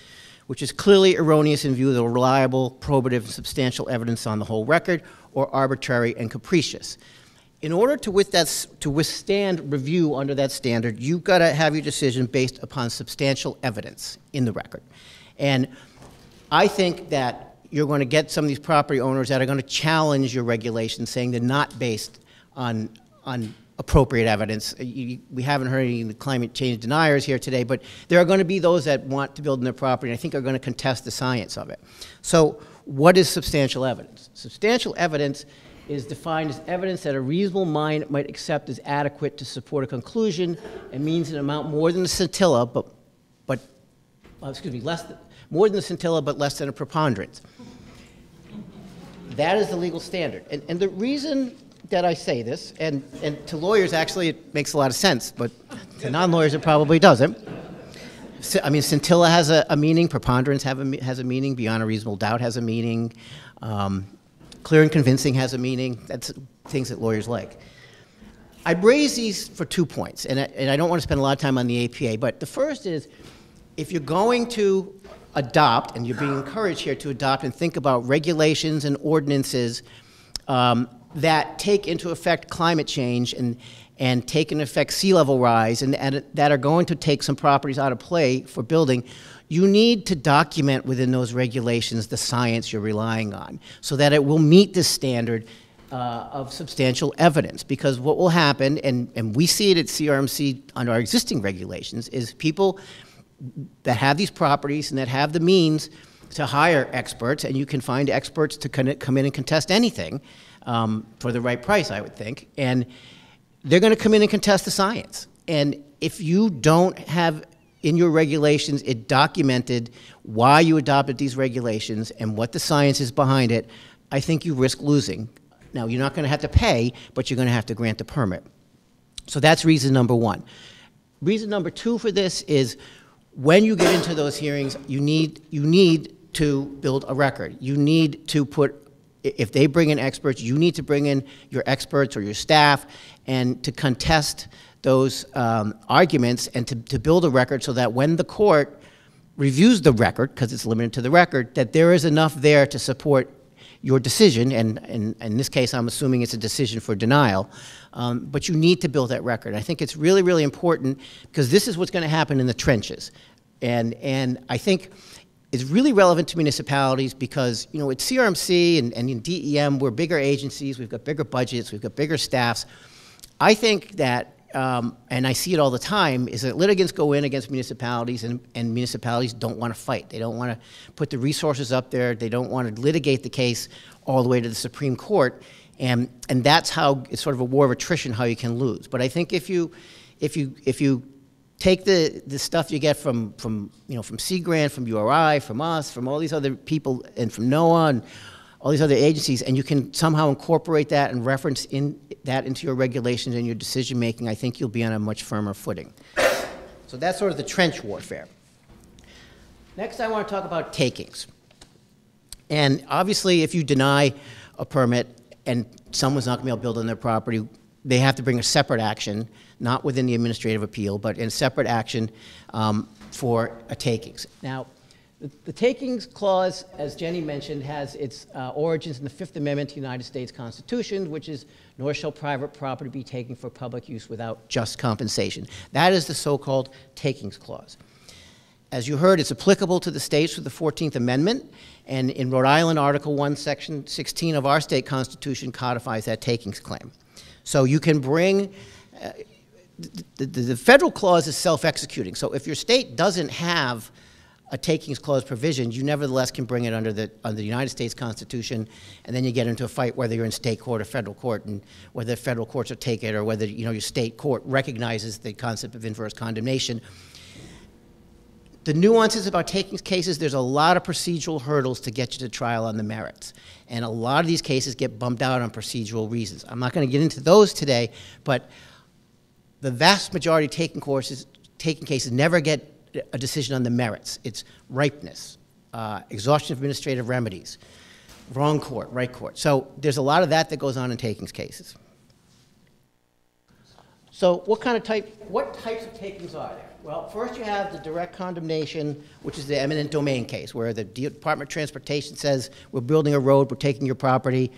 which is clearly erroneous in view of the reliable, probative, and substantial evidence on the whole record, or arbitrary and capricious. In order to, with that, to withstand review under that standard, you've got to have your decision based upon substantial evidence in the record. And I think that you're going to get some of these property owners that are going to challenge your regulations, saying they're not based on, on appropriate evidence. Uh, you- We haven't heard any climate change deniers here today, but there are going to be those that want to build in their property, and I think are going to contest the science of it. So what is substantial evidence? Substantial evidence is defined as evidence that a reasonable mind might accept as adequate to support a conclusion and means an amount more than a scintilla, but, but uh, excuse me, less than, more than a scintilla, but less than a preponderance. That is the legal standard. And, and the reason that I say this, and, and to lawyers, actually, it makes a lot of sense, but to non-lawyers, it probably doesn't. I mean, scintilla has a, a meaning, preponderance a, has a meaning, beyond a reasonable doubt has a meaning, um, clear and convincing has a meaning. That's things that lawyers like. I raise these for two points, and I, and I don't want to spend a lot of time on the APA, but the first is if you're going to adopt, and you're being encouraged here to adopt and think about regulations and ordinances um, that take into effect climate change and, and take into effect sea level rise and, and that are going to take some properties out of play for building, you need to document within those regulations the science you're relying on so that it will meet the standard uh, of substantial evidence. Because what will happen, and, and we see it at CRMC under our existing regulations, is people that have these properties and that have the means to hire experts, and you can find experts to come in and contest anything um, for the right price, I would think. And they're going to come in and contest the science. And if you don't have in your regulations it documented why you adopted these regulations and what the science is behind it, I think you risk losing. Now, you're not going to have to pay, but you're going to have to grant the permit. So that's reason number one. Reason number two for this is when you get into those hearings, you need, you need to build a record. You need to put, if they bring in experts, you need to bring in your experts or your staff and to contest those um, arguments and to, to build a record so that when the court reviews the record, because it's limited to the record, that there is enough there to support your decision, and, and, in this case, I'm assuming it's a decision for denial, um, but you need to build that record. I think it's really, really important because this is what's going to happen in the trenches. And, and I think it's really relevant to municipalities because, you know, at CRMC and, and in DEM, we're bigger agencies, we've got bigger budgets, we've got bigger staffs. I think that um, and I see it all the time, is that litigants go in against municipalities and, and municipalities don't want to fight. They don't want to put the resources up there. They don't want to litigate the case all the way to the Supreme Court. And, and that's how it's sort of a war of attrition how you can lose. But I think if you, if you, if you take the, the stuff you get from, from, you know, from Sea Grant, from URI, from us, from all these other people, and from NOAA, and all these other agencies, and you can somehow incorporate that and reference in that into your regulations and your decision making, I think you'll be on a much firmer footing. So that's sort of the trench warfare. Next, I want to talk about takings. And obviously, if you deny a permit and someone's not going to be able to build on their property, they have to bring a separate action, not within the administrative appeal, but in separate action um, for a takings. Now, the, the, takings clause, as Jenny mentioned, has its uh, origins in the Fifth Amendment to the United States Constitution, which is, nor shall private property be taken for public use without just compensation. That is the so-called takings clause. As you heard, it's applicable to the states with the 14th Amendment, and in Rhode Island, Article 1, Section 16 of our state constitution codifies that takings claim. So you can bring, uh, the, the, the federal clause is self-executing. So if your state doesn't have a takings clause provision, you nevertheless can bring it under the, under the United States Constitution, and then you get into a fight whether you're in state court or federal court, and whether federal courts will take it, or whether you know, your state court recognizes the concept of inverse condemnation. The nuances about takings cases, there's a lot of procedural hurdles to get you to trial on the merits. And a lot of these cases get bumped out on procedural reasons. I'm not going to get into those today, but the vast majority taking courses, taking cases never get a decision on the merits. It's ripeness, uh, exhaustion of administrative remedies, wrong court, right court. So there's a lot of that that goes on in takings cases. So what kind of type, what types of takings are there? Well, first you have the direct condemnation, which is the eminent domain case, where the Department of Transportation says, we're building a road, we're taking your property,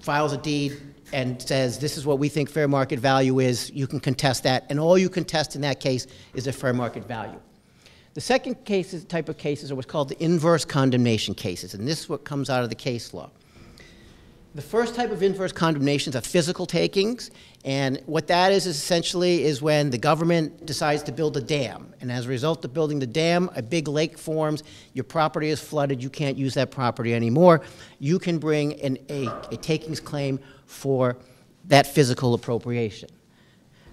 files a deed, and says, this is what we think fair market value is, you can contest that, and all you contest in that case is a fair market value. The second cases, type of cases are what's called the inverse condemnation cases, and this is what comes out of the case law. The first type of inverse condemnations are physical takings, and what that is, is essentially is when the government decides to build a dam, and as a result of building the dam, a big lake forms, your property is flooded, you can't use that property anymore. You can bring an, a, a takings claim for that physical appropriation.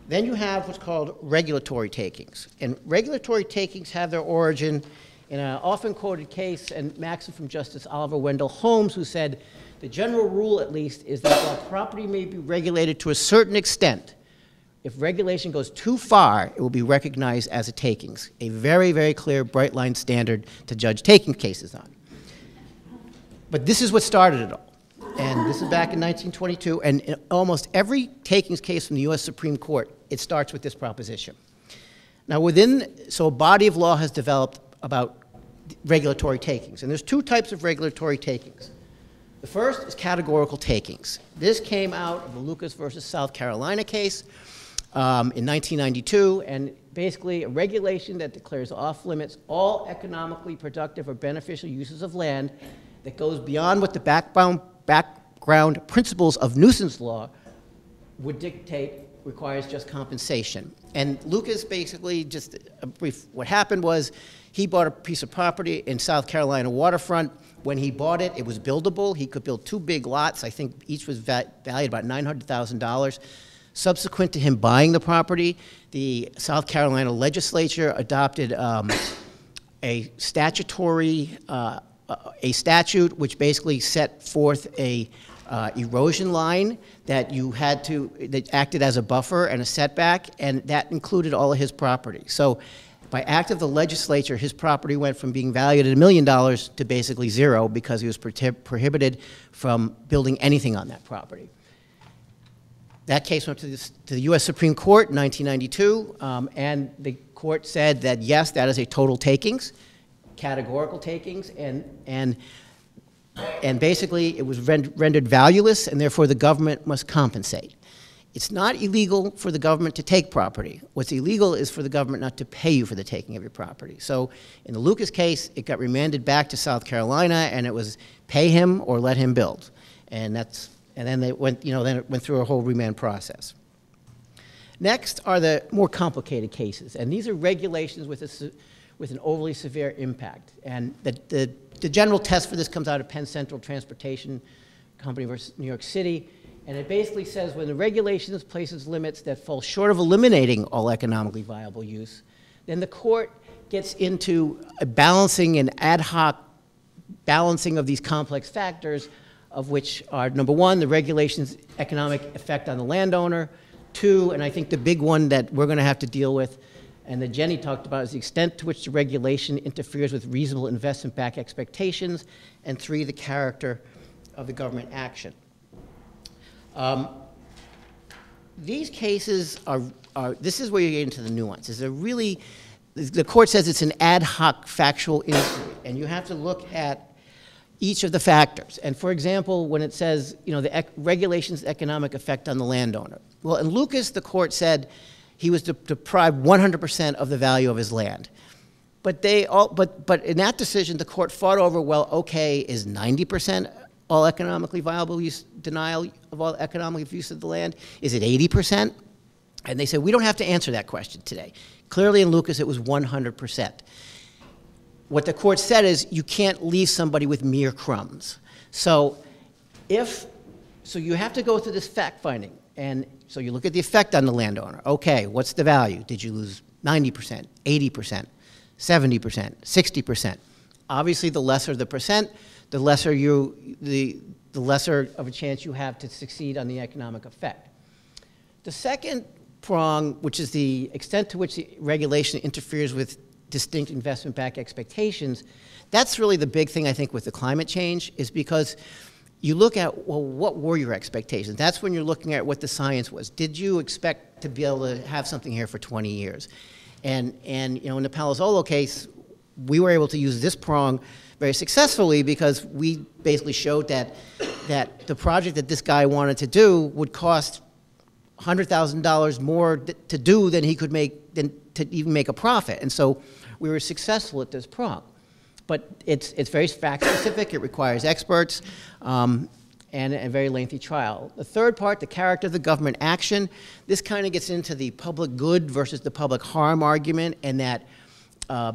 Then you have what's called regulatory takings. And regulatory takings have their origin in an often quoted case and maxim from Justice Oliver Wendell Holmes, who said, the general rule, at least, is that while property may be regulated to a certain extent, if regulation goes too far, it will be recognized as a takings. A very, very clear, bright line standard to judge taking cases on. But this is what started it all and this is back in 1922, and in almost every takings case from the U.S. Supreme Court, it starts with this proposition. Now, within, so a body of law has developed about regulatory takings, and there's two types of regulatory takings. The first is categorical takings. This came out of the Lucas versus South Carolina case um, in 1992, and basically a regulation that declares off limits all economically productive or beneficial uses of land that goes beyond what the background, background principles of nuisance law would dictate requires just compensation. And Lucas basically just a brief. What happened was he bought a piece of property in South Carolina waterfront. When he bought it, it was buildable. He could build two big lots. I think each was va valued about nine hundred thousand dollars. Subsequent to him buying the property, the South Carolina legislature adopted um, a statutory, uh, a statute which basically set forth a uh, erosion line that you had to, that acted as a buffer and a setback, and that included all of his property. So by act of the legislature, his property went from being valued at a million dollars to basically zero because he was prohibited from building anything on that property. That case went to, this, to the U.S. Supreme Court in 1992, um, and the court said that yes, that is a total takings, categorical takings, and, and, and basically it was rendered valueless, and therefore the government must compensate. It's not illegal for the government to take property. What's illegal is for the government not to pay you for the taking of your property. So in the Lucas case, it got remanded back to South Carolina, and it was pay him or let him build. And that's and then they went, you know, then it went through a whole remand process. Next are the more complicated cases, and these are regulations with, a, with an overly severe impact. And the, the, the general test for this comes out of Penn Central Transportation Company versus New York City, and it basically says when the regulations places limits that fall short of eliminating all economically viable use, then the court gets into a balancing and ad hoc balancing of these complex factors of which are number one, the regulation's economic effect on the landowner. Two, and I think the big one that we're going to have to deal with, and that Jenny talked about, is the extent to which the regulation interferes with reasonable investment back expectations. And three, the character of the government action. Um, these cases are, are, this is where you get into the nuances. They're really, the court says it's an ad hoc factual inquiry, and you have to look at each of the factors. And for example, when it says, you know, the ec regulation's economic effect on the landowner. Well, in Lucas, the court said he was de deprived 100% of the value of his land. But they all, but, but in that decision, the court fought over, well, okay, is 90% all economically viable use, denial of all economic use of the land? Is it 80%? And they said, we don't have to answer that question today. Clearly in Lucas, it was 100% what the court said is you can't leave somebody with mere crumbs. So if, so you have to go through this fact finding. And so you look at the effect on the landowner. Okay, what's the value? Did you lose 90%, 80%, 70%, 60%? Obviously, the lesser the percent, the lesser you, the, the lesser of a chance you have to succeed on the economic effect. The second prong, which is the extent to which the regulation interferes with distinct investment back expectations. That's really the big thing I think with the climate change is because you look at, well, what were your expectations? That's when you're looking at what the science was. Did you expect to be able to have something here for 20 years? And, and you know, in the Palazzolo case, we were able to use this prong very successfully because we basically showed that, that the project that this guy wanted to do would cost $100,000 more to do than he could make, than to even make a profit. And so we were successful at this prong. But it's, it's very fact specific, it requires experts, um, and a very lengthy trial. The third part, the character of the government action, this kind of gets into the public good versus the public harm argument, and that uh,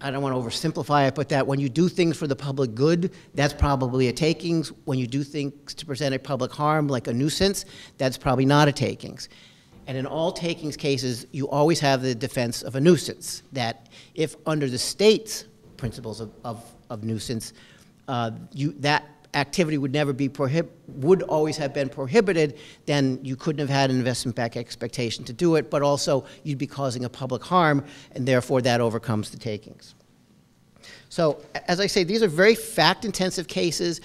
I don't want to oversimplify it, but that when you do things for the public good, that's probably a takings. When you do things to present a public harm, like a nuisance, that's probably not a takings. And in all takings cases, you always have the defense of a nuisance, that if under the state's principles of, of, of nuisance, uh, you, that activity would never be prohib would always have been prohibited, then you couldn't have had an investment back expectation to do it, but also you'd be causing a public harm, and therefore that overcomes the takings. So, as I say, these are very fact intensive cases.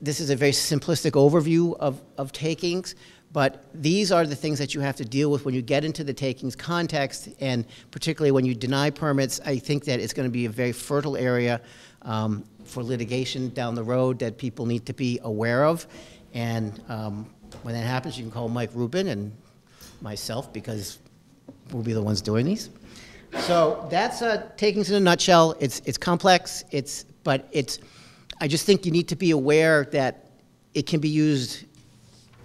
This is a very simplistic overview of, of takings, but these are the things that you have to deal with when you get into the takings context, and particularly when you deny permits, I think that it's going to be a very fertile area um, for litigation down the road that people need to be aware of. And um, when that happens, you can call Mike Rubin and myself because we'll be the ones doing these. So that's uh, taking it in a nutshell. It's, it's complex, it's, but it's, I just think you need to be aware that it can be used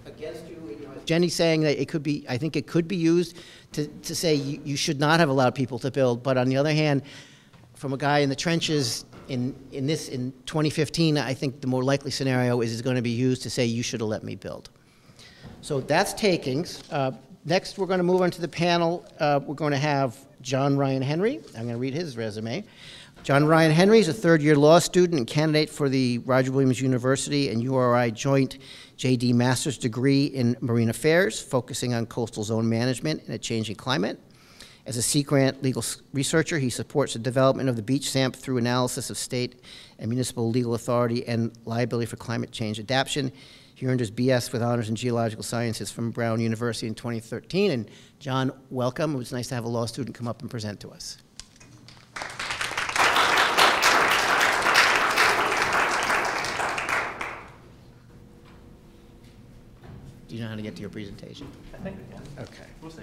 against you. Jenny's saying that it could be, I think it could be used to, to say you, you should not have allowed people to build. But on the other hand, from a guy in the trenches in, in this, in 2015, I think the more likely scenario is it's going to be used to say you should have let me build. So that's takings. Uh, next, we're going to move on to the panel. Uh, we're going to have John Ryan Henry. I'm going to read his resume. John Ryan Henry is a third year law student and candidate for the Roger Williams University and URI joint JD Master's degree in Marine Affairs, focusing on coastal zone management in a changing climate. As a Sea Grant legal researcher, he supports the development of the beach SAMP through analysis of state and municipal legal authority and liability for climate change adaptation. He earned his BS with honors in geological sciences from Brown University in 2013. And John, welcome. It was nice to have a law student come up and present to us. Do you know how to get to your presentation? I think. Okay. We'll see.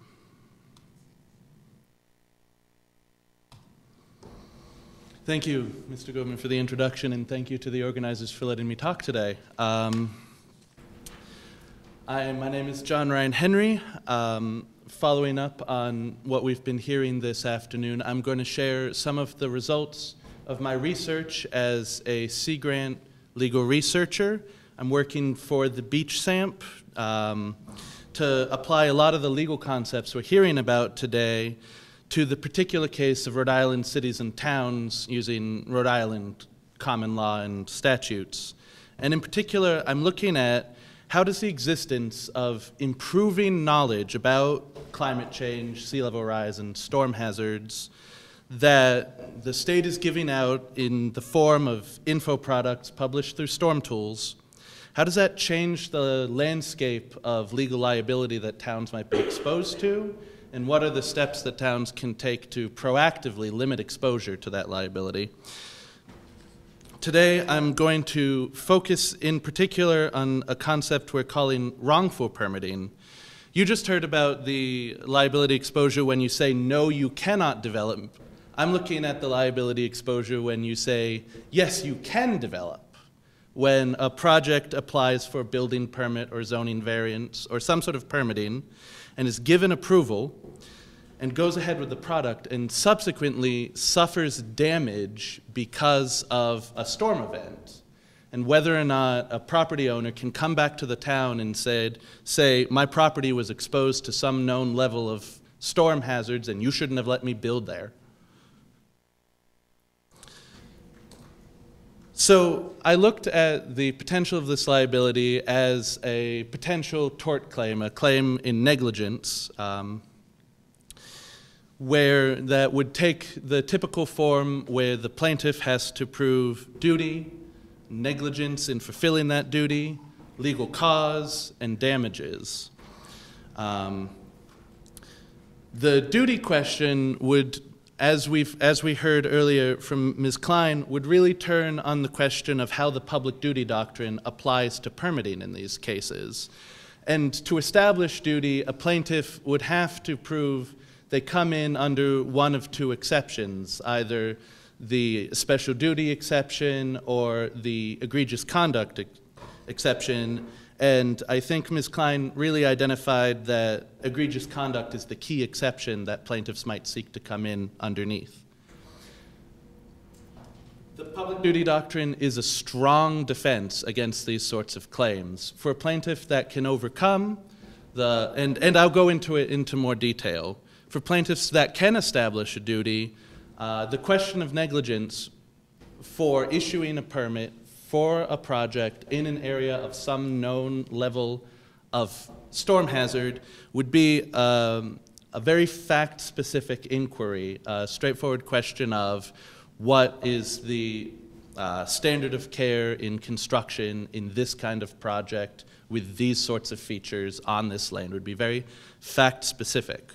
Thank you, Mr. Goldman, for the introduction, and thank you to the organizers for letting me talk today. Um, I, my name is John Ryan Henry. Um, following up on what we've been hearing this afternoon, I'm going to share some of the results of my research as a Sea Grant legal researcher. I'm working for the Beach SAMP um, to apply a lot of the legal concepts we're hearing about today to the particular case of Rhode Island cities and towns using Rhode Island common law and statutes. And in particular, I'm looking at how does the existence of improving knowledge about climate change, sea level rise, and storm hazards that the state is giving out in the form of info products published through Storm Tools, how does that change the landscape of legal liability that towns might be exposed to? And what are the steps that towns can take to proactively limit exposure to that liability? Today, I'm going to focus in particular on a concept we're calling wrongful permitting. You just heard about the liability exposure when you say, no, you cannot develop. I'm looking at the liability exposure when you say, yes, you can develop. When a project applies for building permit or zoning variance or some sort of permitting and is given approval, and goes ahead with the product and subsequently suffers damage because of a storm event. And whether or not a property owner can come back to the town and said, say, my property was exposed to some known level of storm hazards and you shouldn't have let me build there. So I looked at the potential of this liability as a potential tort claim, a claim in negligence, um, where that would take the typical form where the plaintiff has to prove duty, negligence in fulfilling that duty, legal cause, and damages. Um, the duty question would as, we've, as we heard earlier from Ms. Klein, would really turn on the question of how the public duty doctrine applies to permitting in these cases. And to establish duty, a plaintiff would have to prove they come in under one of two exceptions, either the special duty exception or the egregious conduct ex exception, and I think Ms. Klein really identified that egregious conduct is the key exception that plaintiffs might seek to come in underneath. The public duty doctrine is a strong defense against these sorts of claims. For a plaintiff that can overcome the, and, and I'll go into it into more detail, for plaintiffs that can establish a duty, uh, the question of negligence for issuing a permit for a project in an area of some known level of storm hazard would be um, a very fact specific inquiry, a straightforward question of what is the uh, standard of care in construction in this kind of project with these sorts of features on this land would be very fact specific.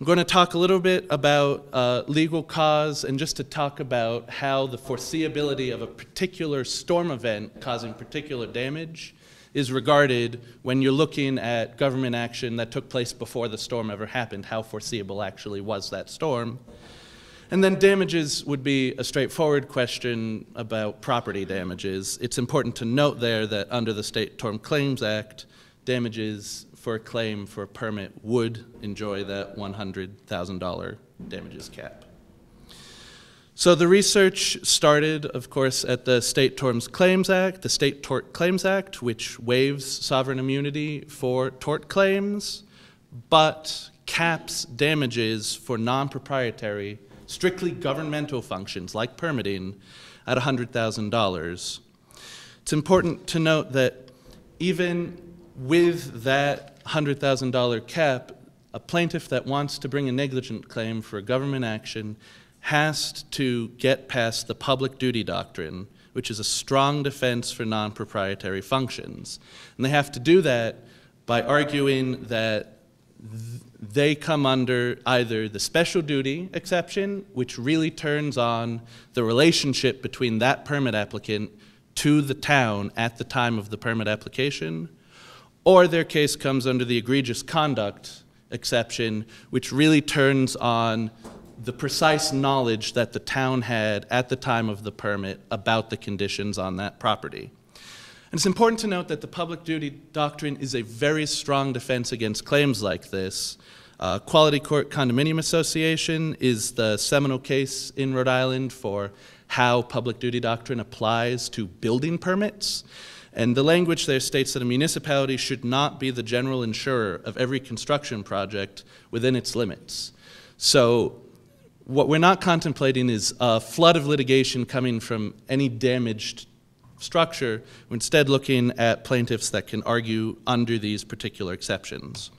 I'm going to talk a little bit about uh, legal cause and just to talk about how the foreseeability of a particular storm event causing particular damage is regarded when you're looking at government action that took place before the storm ever happened. How foreseeable actually was that storm? And then damages would be a straightforward question about property damages. It's important to note there that under the State Tort Claims Act, damages for a claim for a permit would enjoy that $100,000 damages cap. So the research started, of course, at the State Tort Claims Act, the State Tort Claims Act, which waives sovereign immunity for tort claims, but caps damages for non-proprietary, strictly governmental functions like permitting at $100,000. It's important to note that even with that $100,000 cap, a plaintiff that wants to bring a negligent claim for a government action has to get past the public duty doctrine, which is a strong defense for non proprietary functions. And they have to do that by arguing that th- they come under either the special duty exception, which really turns on the relationship between that permit applicant to the town at the time of the permit application, or their case comes under the egregious conduct exception, which really turns on the precise knowledge that the town had at the time of the permit about the conditions on that property. And it's important to note that the public duty doctrine is a very strong defense against claims like this. Uh, Quality Court Condominium Association is the seminal case in Rhode Island for how public duty doctrine applies to building permits. And the language there states that a municipality should not be the general insurer of every construction project within its limits. So, what we're not contemplating is a flood of litigation coming from any damaged structure. We're instead looking at plaintiffs that can argue under these particular exceptions.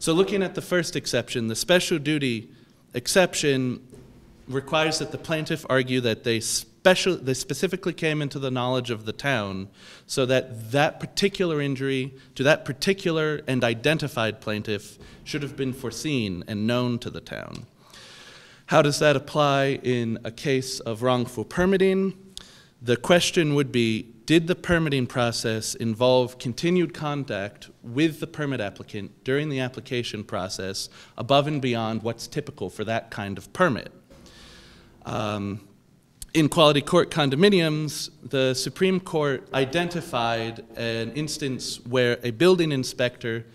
So, looking at the first exception, the special duty exception requires that the plaintiff argue that they special, they specifically came into the knowledge of the town so that that particular injury to that particular and identified plaintiff should have been foreseen and known to the town. How does that apply in a case of wrongful permitting? The question would be Did the permitting process involve continued contact with the permit applicant during the application process above and beyond what's typical for that kind of permit? Um, in quality court condominiums, the Supreme Court identified an instance where a building inspector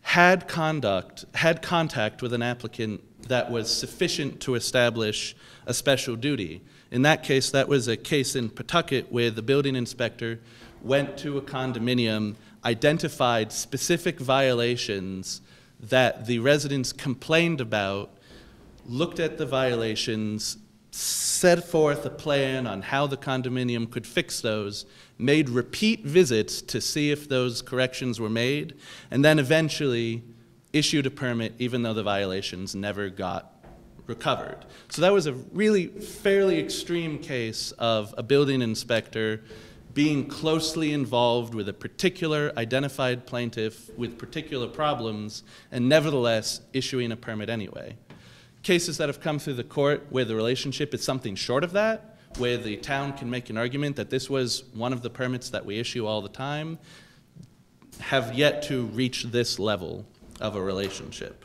had conduct, had contact with an applicant that was sufficient to establish a special duty. In that case, that was a case in Pawtucket where the building inspector went to a condominium, identified specific violations that the residents complained about, looked at the violations, set forth a plan on how the condominium could fix those, made repeat visits to see if those corrections were made, and then eventually issued a permit even though the violations never got recovered. So that was a really fairly extreme case of a building inspector being closely involved with a particular identified plaintiff with particular problems and nevertheless issuing a permit anyway cases that have come through the court where the relationship is something short of that, where the town can make an argument that this was one of the permits that we issue all the time, have yet to reach this level of a relationship.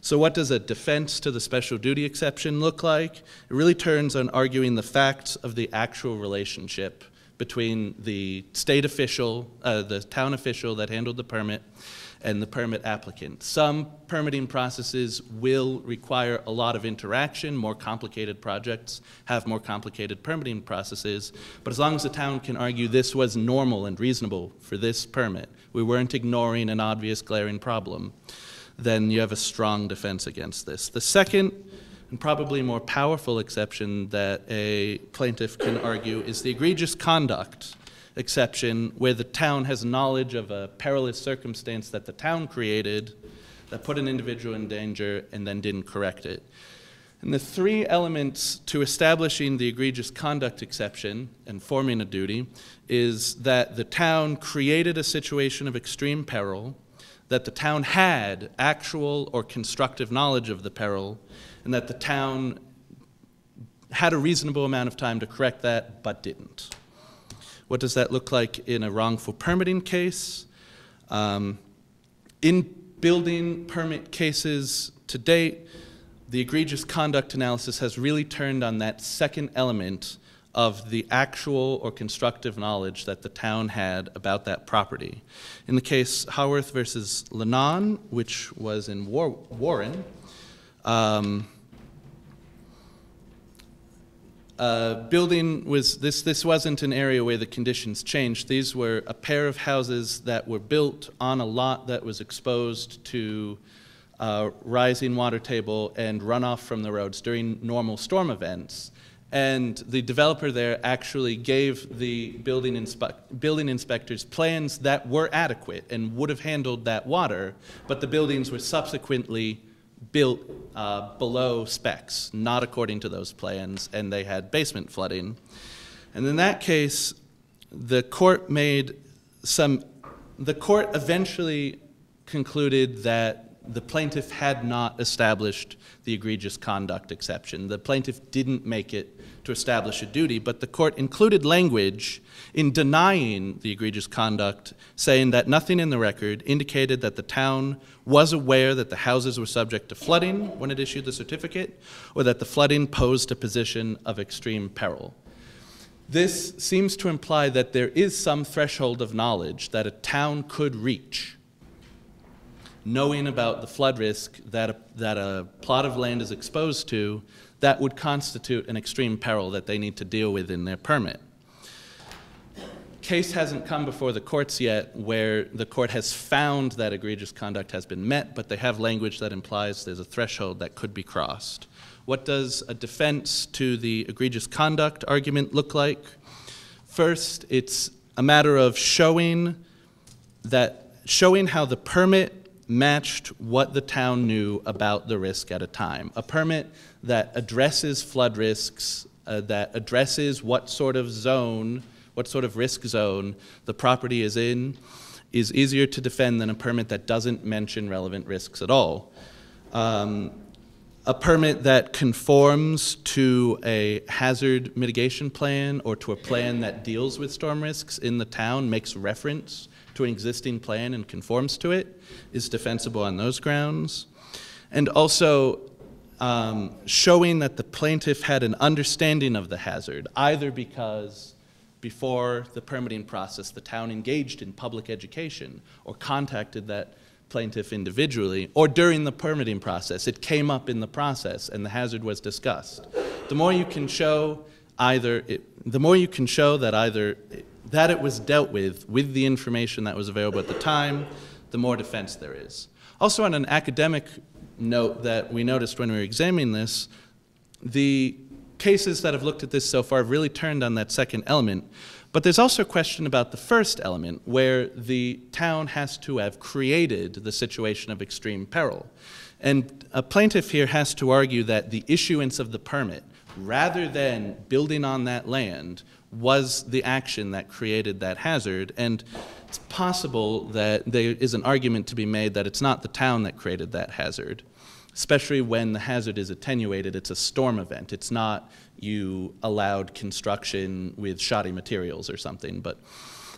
So, what does a defense to the special duty exception look like? It really turns on arguing the facts of the actual relationship between the state official, uh, the town official that handled the permit, and the permit applicant. Some permitting processes will require a lot of interaction. More complicated projects have more complicated permitting processes. But as long as the town can argue this was normal and reasonable for this permit, we weren't ignoring an obvious glaring problem, then you have a strong defense against this. The second and probably more powerful exception that a plaintiff can argue is the egregious conduct exception, where the town has knowledge of a perilous circumstance that the town created that put an individual in danger and then didn't correct it. And the three elements to establishing the egregious conduct exception and forming a duty is that the town created a situation of extreme peril, that the town had actual or constructive knowledge of the peril, and that the town had a reasonable amount of time to correct that but didn't. What does that look like in a wrongful permitting case? Um, in building permit cases to date, the egregious conduct analysis has really turned on that second element of the actual or constructive knowledge that the town had about that property. In the case Haworth versus Lannon, which was in War Warren, um, uh, building was this this wasn't an area where the conditions changed. These were a pair of houses that were built on a lot that was exposed to uh, rising water table and runoff from the roads during normal storm events. And the developer there actually gave the building, inspe building inspectors plans that were adequate and would have handled that water but the buildings were subsequently built uh, below specs, not according to those plans, and they had basement flooding. And in that case, the court made some, the court eventually concluded that the plaintiff had not established the egregious conduct exception. The plaintiff didn't make it to establish a duty, but the court included language in denying the egregious conduct, saying that nothing in the record indicated that the town was aware that the houses were subject to flooding when it issued the certificate, or that the flooding posed a position of extreme peril. This seems to imply that there is some threshold of knowledge that a town could reach knowing about the flood risk that a, that a plot of land is exposed to, that would constitute an extreme peril that they need to deal with in their permit. Case hasn't come before the courts yet where the court has found that egregious conduct has been met, but they have language that implies there's a threshold that could be crossed. What does a defense to the egregious conduct argument look like? First, it's a matter of showing that showing how the permit matched what the town knew about the risk at a time. A permit that addresses flood risks, uh, that addresses what sort of zone, what sort of risk zone the property is in, is easier to defend than a permit that doesn't mention relevant risks at all. Um, a permit that conforms to a hazard mitigation plan or to a plan that deals with storm risks in the town makes reference to an existing plan and conforms to it is defensible on those grounds. And also um, showing that the plaintiff had an understanding of the hazard, either because before the permitting process the town engaged in public education or contacted that plaintiff individually, or during the permitting process. It came up in the process and the hazard was discussed. The more you can show either, it, the more you can show that either that it was dealt with with the information that was available at the time, the more defense there is. Also, on an academic note that we noticed when we were examining this, the cases that have looked at this so far have really turned on that second element. But there's also a question about the first element, where the town has to have created the situation of extreme peril. And a plaintiff here has to argue that the issuance of the permit, rather than building on that land, was the action that created that hazard. And it's possible that there is an argument to be made that it's not the town that created that hazard, especially when the hazard is attenuated. It's a storm event. It's not you allowed construction with shoddy materials or something, but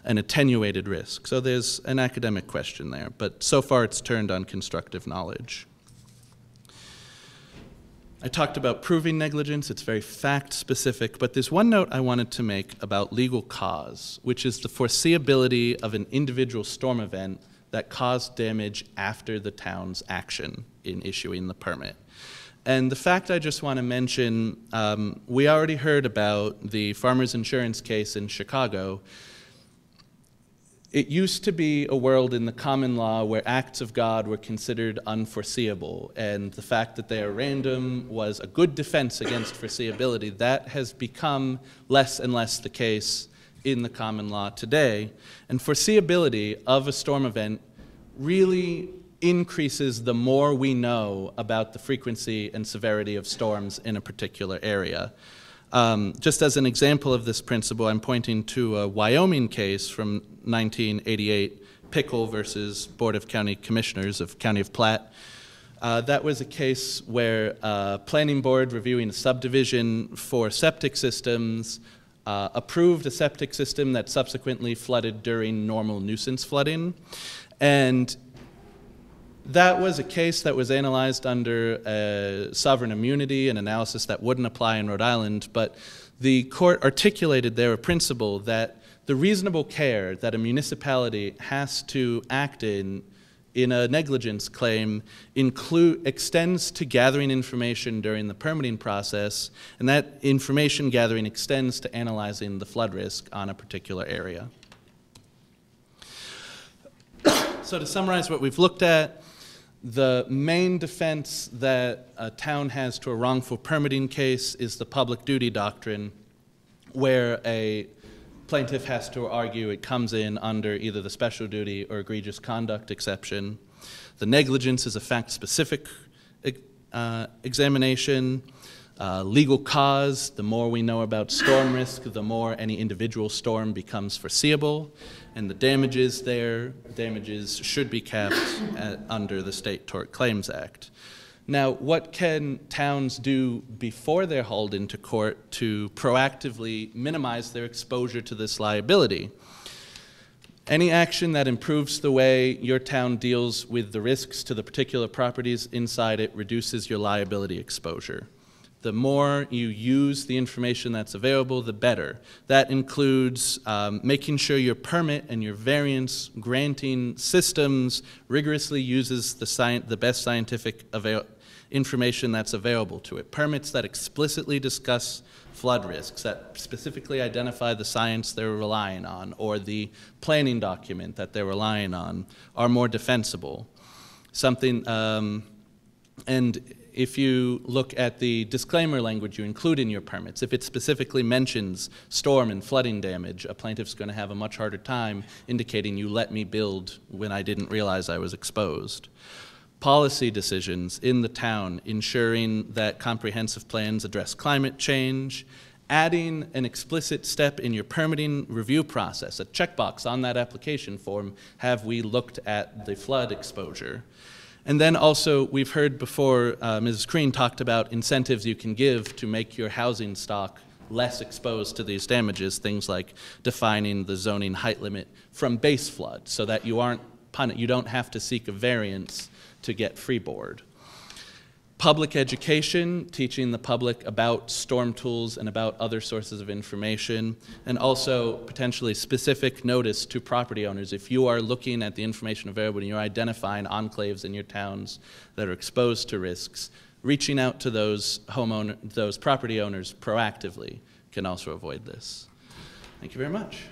an attenuated risk. So there's an academic question there, but so far it's turned on constructive knowledge. I talked about proving negligence, it's very fact specific, but there's one note I wanted to make about legal cause, which is the foreseeability of an individual storm event that caused damage after the town's action in issuing the permit. And the fact I just want to mention um, we already heard about the farmers insurance case in Chicago It used to be a world in the common law where acts of God were considered unforeseeable, and the fact that they are random was a good defense against foreseeability. That has become less and less the case in the common law today. And foreseeability of a storm event really increases the more we know about the frequency and severity of storms in a particular area. Um, just as an example of this principle, I'm pointing to a Wyoming case from 1988, Pickle versus Board of County Commissioners of County of Platte. Uh, that was a case where uh, planning board reviewing a subdivision for septic systems uh, approved a septic system that subsequently flooded during normal nuisance flooding. And that was a case that was analyzed under sovereign immunity, an analysis that wouldn't apply in Rhode Island, but the court articulated there a principle that the reasonable care that a municipality has to act in in a negligence claim include, extends to gathering information during the permitting process, and that information gathering extends to analyzing the flood risk on a particular area. so to summarize what we've looked at, the main defense that a town has to a wrongful permitting case is the public duty doctrine, where a plaintiff has to argue it comes in under either the special duty or egregious conduct exception. The negligence is a fact specific uh, examination. Uh, legal cause, the more we know about storm risk, the more any individual storm becomes foreseeable. And the damages there, damages should be capped at, under the State Tort Claims Act. Now, what can towns do before they're hauled into court to proactively minimize their exposure to this liability? Any action that improves the way your town deals with the risks to the particular properties inside it reduces your liability exposure. The more you use the information that's available, the better. That includes um, making sure your permit and your variance granting systems rigorously uses the, the best scientific information that's available to it. Permits that explicitly discuss flood risks, that specifically identify the science they're relying on, or the planning document that they're relying on, are more defensible. Something, um, and if you look at the disclaimer language you include in your permits, if it specifically mentions storm and flooding damage, a plaintiff's going to have a much harder time indicating you let me build when I didn't realize I was exposed policy decisions in the town, ensuring that comprehensive plans address climate change, adding an explicit step in your permitting review process, a checkbox on that application form, have we looked at the flood exposure? And then also, we've heard before, uh, Mrs. Crean talked about incentives you can give to make your housing stock less exposed to these damages, things like defining the zoning height limit from base flood so that you aren't you don't have to seek a variance to get freeboard. Public education, teaching the public about storm tools and about other sources of information, and also potentially specific notice to property owners. If you are looking at the information available and you're identifying enclaves in your towns that are exposed to risks, reaching out to those homeowner, those property owners proactively can also avoid this. Thank you very much.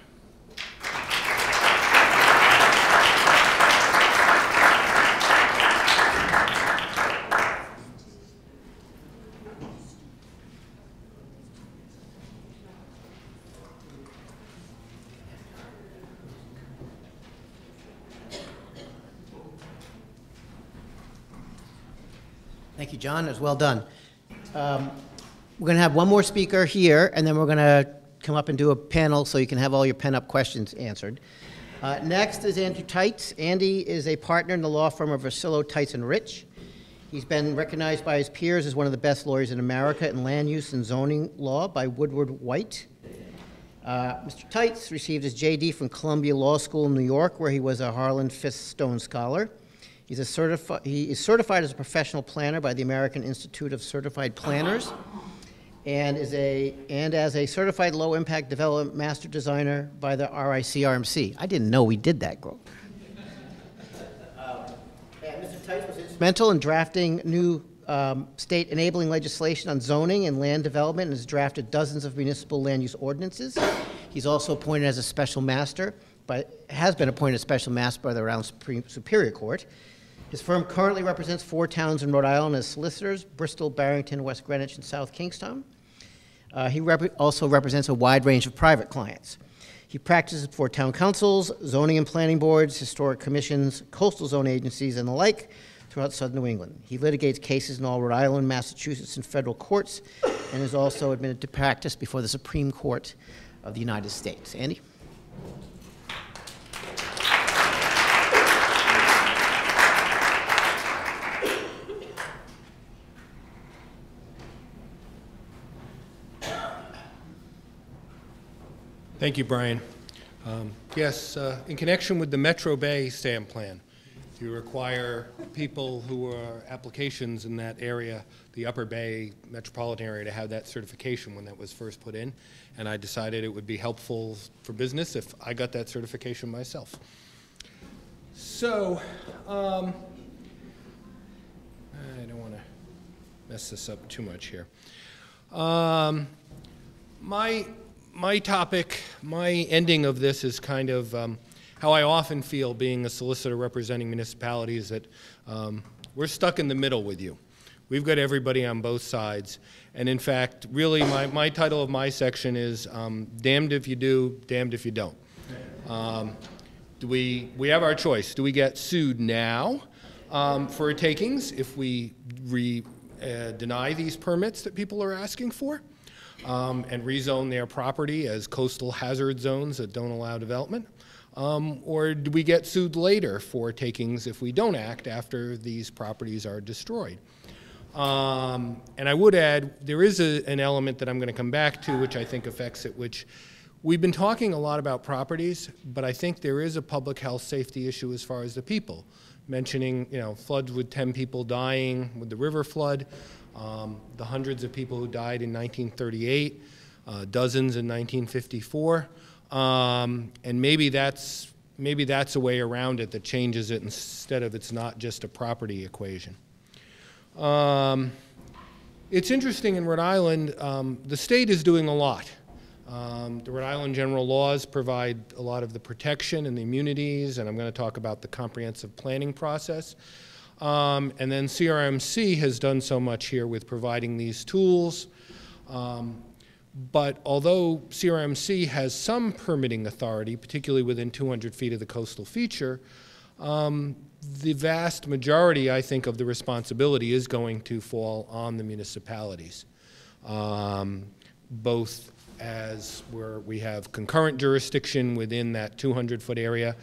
John. It was well done. Um, we're going to have one more speaker here, and then we're going to come up and do a panel so you can have all your pent-up questions answered. Uh, next is Andrew Teitz. Andy is a partner in the law firm of Ursillo, and Ritch. He's been recognized by his peers as one of the best lawyers in America in land use and zoning law by Woodward White. Uh, Mr. Teitz received his JD from Columbia Law School in New York, where he was a Harlan Fiske Stone Scholar. He's a certifi- he is certified as a professional planner by the American Institute of Certified Planners and, is a, and as a certified low impact development master designer by the RICRMC. I didn't know we did that group. uh, Mr. Was instrumental in drafting new um, state enabling legislation on zoning and land development and has drafted dozens of municipal land use ordinances. He's also appointed as a special master but has been appointed special master by the Supreme Superior Court. His firm currently represents four towns in Rhode Island as solicitors Bristol, Barrington, West Greenwich, and South Kingstown. Uh, he rep- also represents a wide range of private clients. He practices for town councils, zoning and planning boards, historic commissions, coastal zone agencies, and the like throughout southern New England. He litigates cases in all Rhode Island, Massachusetts, and federal courts, and is also admitted to practice before the Supreme Court of the United States. Andy? Thank you, Brian. Um, Yes, uh, in connection with the Metro Bay SAM plan, you require people who are applications in that area, the Upper Bay metropolitan area, to have that certification when that was first put in. And I decided it would be helpful for business if I got that certification myself. So, um, I don't want to mess this up too much here. Um, my my topic, my ending of this is kind of um, how I often feel being a solicitor representing municipalities that um, we're stuck in the middle with you. We've got everybody on both sides. And in fact, really, my, my title of my section is um, Damned If You Do, Damned If You Don't. Um, do we, we have our choice. Do we get sued now um, for takings if we re, uh, deny these permits that people are asking for? Um, and rezone their property as coastal hazard zones that don't allow development? Um, or do we get sued later for takings if we don't act after these properties are destroyed? Um, and I would add, there is a, an element that I'm going to come back to, which I think affects it, which we've been talking a lot about properties, but I think there is a public health safety issue as far as the people. Mentioning, you know, floods with 10 people dying with the river flood, um, the hundreds of people who died in 1938, uh, dozens in 1954, um, and maybe that's maybe that's a way around it that changes it instead of it's not just a property equation. Um, it's interesting in Rhode Island, um, the state is doing a lot. Um, the Rhode Island general laws provide a lot of the protection and the immunities, and I'm going to talk about the comprehensive planning process. Um, and then CRMC has done so much here with providing these tools. Um, but although CRMC has some permitting authority, particularly within 200 feet of the coastal feature, um, the vast majority, I think, of the responsibility is going to fall on the municipalities, um, both as where we have concurrent jurisdiction within that 200-foot area,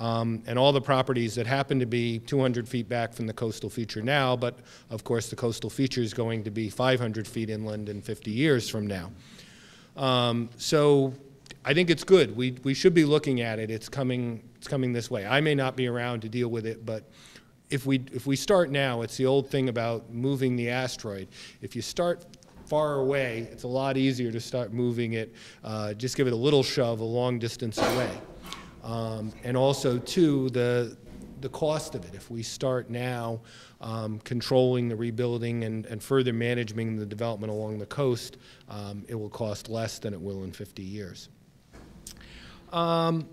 um, and all the properties that happen to be 200 feet back from the coastal feature now, but of course the coastal feature is going to be 500 feet inland in 50 years from now. Um, so I think it's good. We, we should be looking at it. It's coming, it's coming this way. I may not be around to deal with it, but if we, if we start now, it's the old thing about moving the asteroid. If you start far away, it's a lot easier to start moving it. Uh, just give it a little shove a long distance away. Um, and also, too, the, the cost of it. If we start now um, controlling the rebuilding and, and further managing the development along the coast, um, it will cost less than it will in 50 years. Um,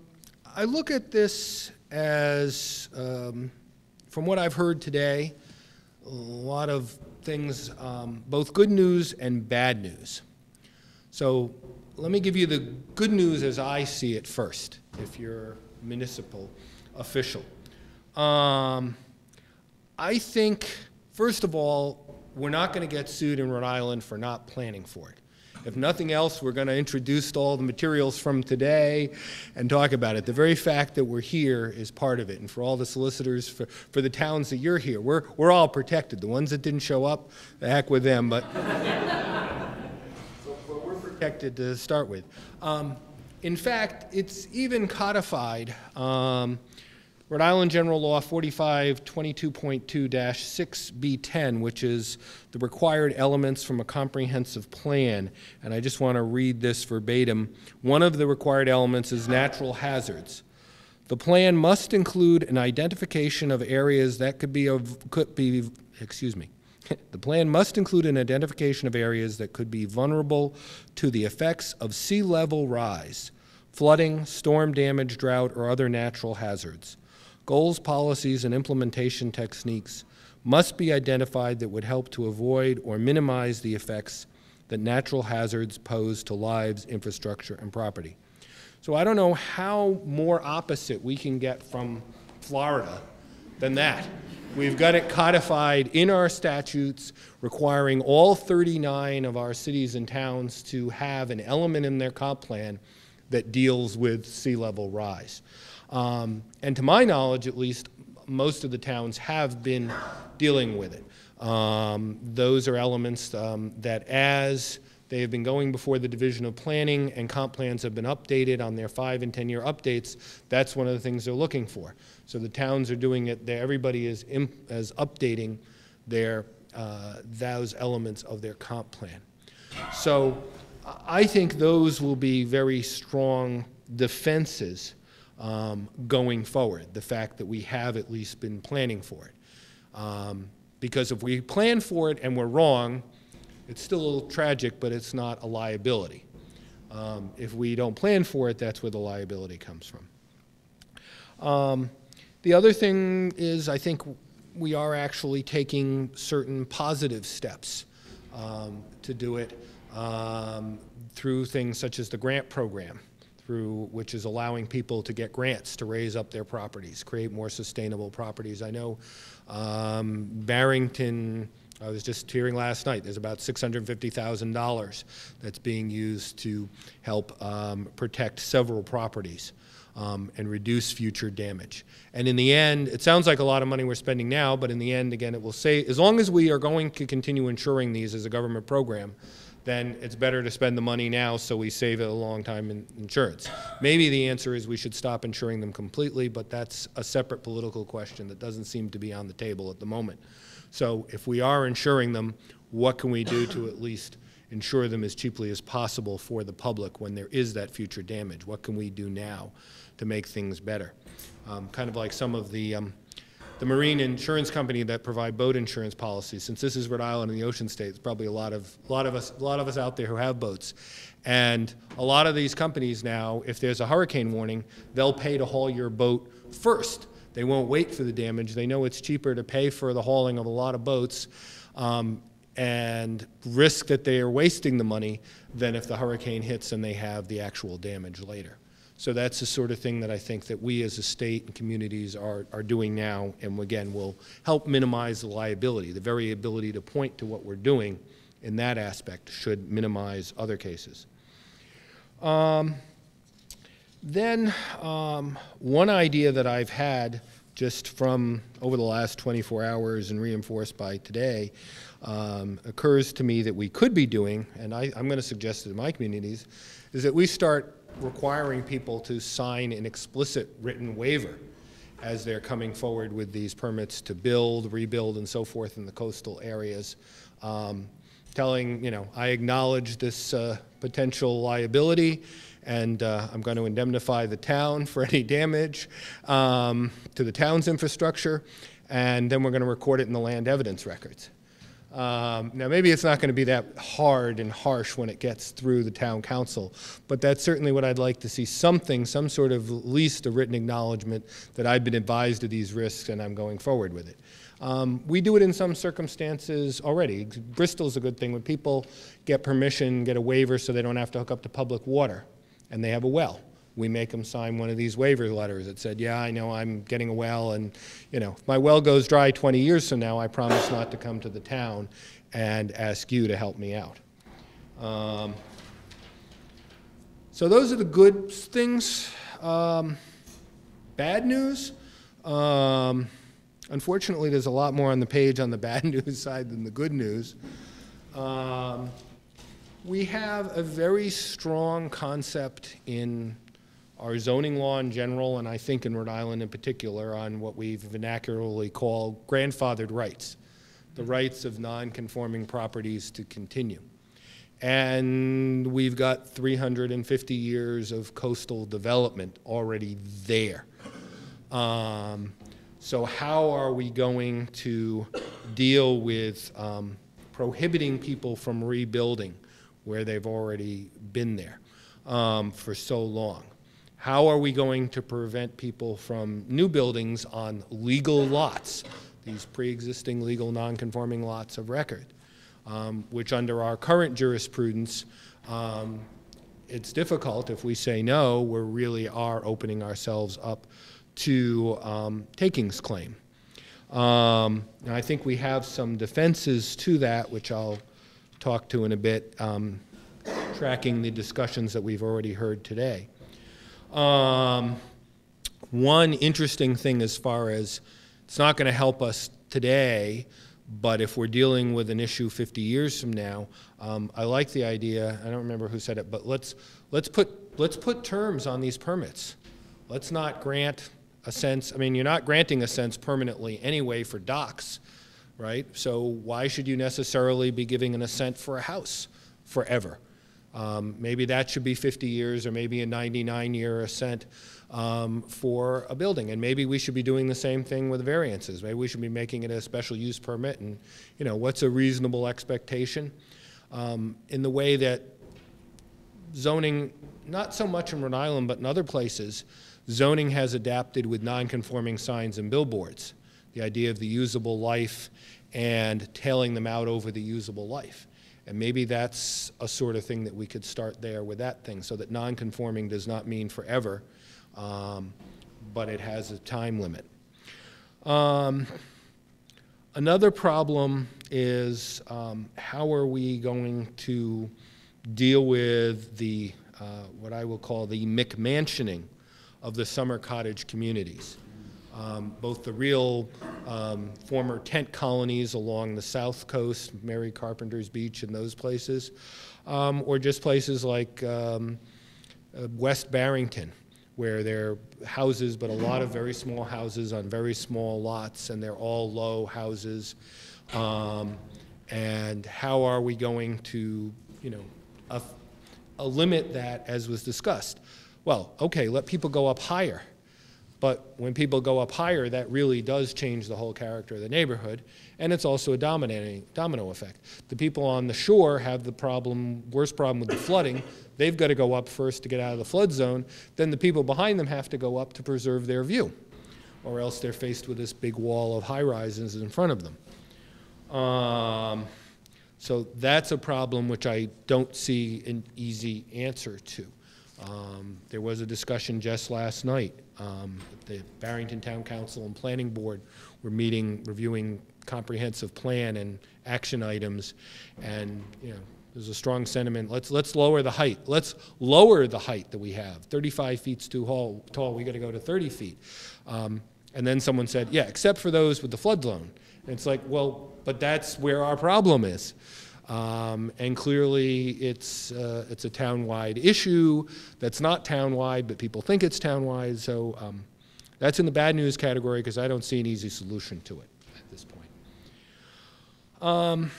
I look at this as, um, from what I've heard today, a lot of things, um, both good news and bad news. So let me give you the good news as I see it first if you're a municipal official. Um, I think, first of all, we're not going to get sued in Rhode Island for not planning for it. If nothing else, we're going to introduce all the materials from today and talk about it. The very fact that we're here is part of it. And for all the solicitors, for, for the towns that you're here, we're, we're all protected. The ones that didn't show up, the heck with them. But, protected to start with. Um, in fact, it's even codified. Um, Rhode Island General Law 4522.2-6B10, which is the required elements from a comprehensive plan. And I just want to read this verbatim. One of the required elements is natural hazards. The plan must include an identification of areas that could be of, could be, excuse me, the plan must include an identification of areas that could be vulnerable to the effects of sea level rise, flooding, storm damage, drought, or other natural hazards. Goals, policies, and implementation techniques must be identified that would help to avoid or minimize the effects that natural hazards pose to lives, infrastructure, and property. So I don't know how more opposite we can get from Florida than that. We've got it codified in our statutes requiring all 39 of our cities and towns to have an element in their comp plan that deals with sea level rise. Um, and to my knowledge, at least, most of the towns have been dealing with it. Um, those are elements um, that, as they have been going before the Division of Planning and comp plans have been updated on their five and 10 year updates, that's one of the things they're looking for. So the towns are doing it, everybody is, is updating their, uh, those elements of their comp plan. So I think those will be very strong defenses um, going forward, the fact that we have at least been planning for it. Um, because if we plan for it and we're wrong, it's still a little tragic, but it's not a liability. Um, if we don't plan for it, that's where the liability comes from. Um, the other thing is, I think we are actually taking certain positive steps um, to do it um, through things such as the grant program, through which is allowing people to get grants to raise up their properties, create more sustainable properties. I know um, Barrington. I was just hearing last night, there's about $650,000 that's being used to help um, protect several properties um, and reduce future damage. And in the end, it sounds like a lot of money we're spending now, but in the end, again, it will say, as long as we are going to continue insuring these as a government program, then it's better to spend the money now so we save it a long time in insurance. Maybe the answer is we should stop insuring them completely, but that's a separate political question that doesn't seem to be on the table at the moment. So if we are insuring them, what can we do to at least insure them as cheaply as possible for the public when there is that future damage? What can we do now to make things better? Um, kind of like some of the um, the marine insurance company that provide boat insurance policies. Since this is Rhode Island and the ocean state, there's probably a lot of a lot of us a lot of us out there who have boats, and a lot of these companies now, if there's a hurricane warning, they'll pay to haul your boat first. They won't wait for the damage. They know it's cheaper to pay for the hauling of a lot of boats. Um, and risk that they are wasting the money than if the hurricane hits and they have the actual damage later. So that's the sort of thing that I think that we as a state and communities are, are doing now, and again, will help minimize the liability. The very ability to point to what we're doing in that aspect should minimize other cases. Um, then, um, one idea that I've had just from over the last 24 hours and reinforced by today um, occurs to me that we could be doing, and I, I'm going to suggest it in my communities, is that we start requiring people to sign an explicit written waiver as they're coming forward with these permits to build, rebuild, and so forth in the coastal areas. Um, telling, you know, I acknowledge this uh, potential liability and uh, I'm going to indemnify the town for any damage um, to the town's infrastructure, and then we're going to record it in the land evidence records. Um, now, maybe it's not going to be that hard and harsh when it gets through the town council, but that's certainly what I'd like to see something, some sort of at least a written acknowledgement that I've been advised of these risks and I'm going forward with it. Um, we do it in some circumstances already. Bristol's a good thing. When people get permission, get a waiver so they don't have to hook up to public water, and they have a well we make them sign one of these waiver letters that said, yeah, I know I'm getting a well, and you know, if my well goes dry 20 years from now, I promise not to come to the town and ask you to help me out. Um, so those are the good things. Um, bad news. Um, unfortunately, there's a lot more on the page on the bad news side than the good news. Um, we have a very strong concept in our zoning law in general, and I think in Rhode Island in particular, on what we vernacularly call grandfathered rights, the rights of non-conforming properties to continue. And we've got 350 years of coastal development already there. Um, so how are we going to deal with um, prohibiting people from rebuilding where they've already been there um, for so long? how are we going to prevent people from new buildings on legal lots, these pre-existing legal non-conforming lots of record, um, which under our current jurisprudence, um, it's difficult if we say no, we really are opening ourselves up to um, takings claim. Um, and I think we have some defenses to that, which I'll talk to in a bit, um, tracking the discussions that we've already heard today. Um, one interesting thing as far as it's not going to help us today, but if we're dealing with an issue 50 years from now, um, I like the idea. I don't remember who said it, but let's let's put let's put terms on these permits. Let's not grant a sense. I mean, you're not granting a sense permanently anyway for docks, right? So why should you necessarily be giving an assent for a house forever? Um, maybe that should be 50 years or maybe a 99 year assent um, for a building. And maybe we should be doing the same thing with variances. Maybe we should be making it a special use permit and, you know, what's a reasonable expectation? Um, in the way that zoning, not so much in Rhode Island, but in other places, zoning has adapted with non-conforming signs and billboards. The idea of the usable life and tailing them out over the usable life. And maybe that's a sort of thing that we could start there with that thing, so that non-conforming does not mean forever, um, but it has a time limit. Um, another problem is um, how are we going to deal with the uh, what I will call the McMansioning of the summer cottage communities. Um, both the real um, former tent colonies along the south coast, Mary Carpenter's Beach, and those places, um, or just places like um, uh, West Barrington, where there are houses, but a lot of very small houses on very small lots, and they're all low houses. Um, and how are we going to, you know, a, a limit that as was discussed? Well, okay, let people go up higher. But when people go up higher, that really does change the whole character of the neighborhood, and it's also a dominating domino effect. The people on the shore have the problem, worst problem with the flooding. They've got to go up first to get out of the flood zone. Then the people behind them have to go up to preserve their view, or else they're faced with this big wall of high rises in front of them. Um, so that's a problem which I don't see an easy answer to. Um, there was a discussion just last night. Um, the Barrington Town Council and Planning Board were meeting, reviewing comprehensive plan and action items, and you know, there's a strong sentiment. Let's let's lower the height. Let's lower the height that we have. 35 feet's too tall. Tall. We got to go to 30 feet. Um, and then someone said, yeah, except for those with the flood zone. And it's like, well, but that's where our problem is. Um, and clearly, it's, uh, it's a town-wide issue that's not town-wide, but people think it's town-wide. So um, that's in the bad news category because I don't see an easy solution to it at this point. Um,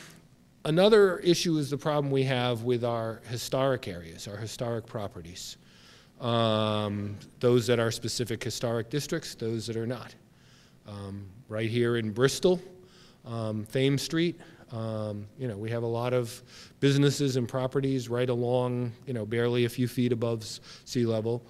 another issue is the problem we have with our historic areas, our historic properties. Um, those that are specific historic districts, those that are not. Um, right here in Bristol, um, Thames Street, um, you know, we have a lot of businesses and properties right along, you know, barely a few feet above sea level.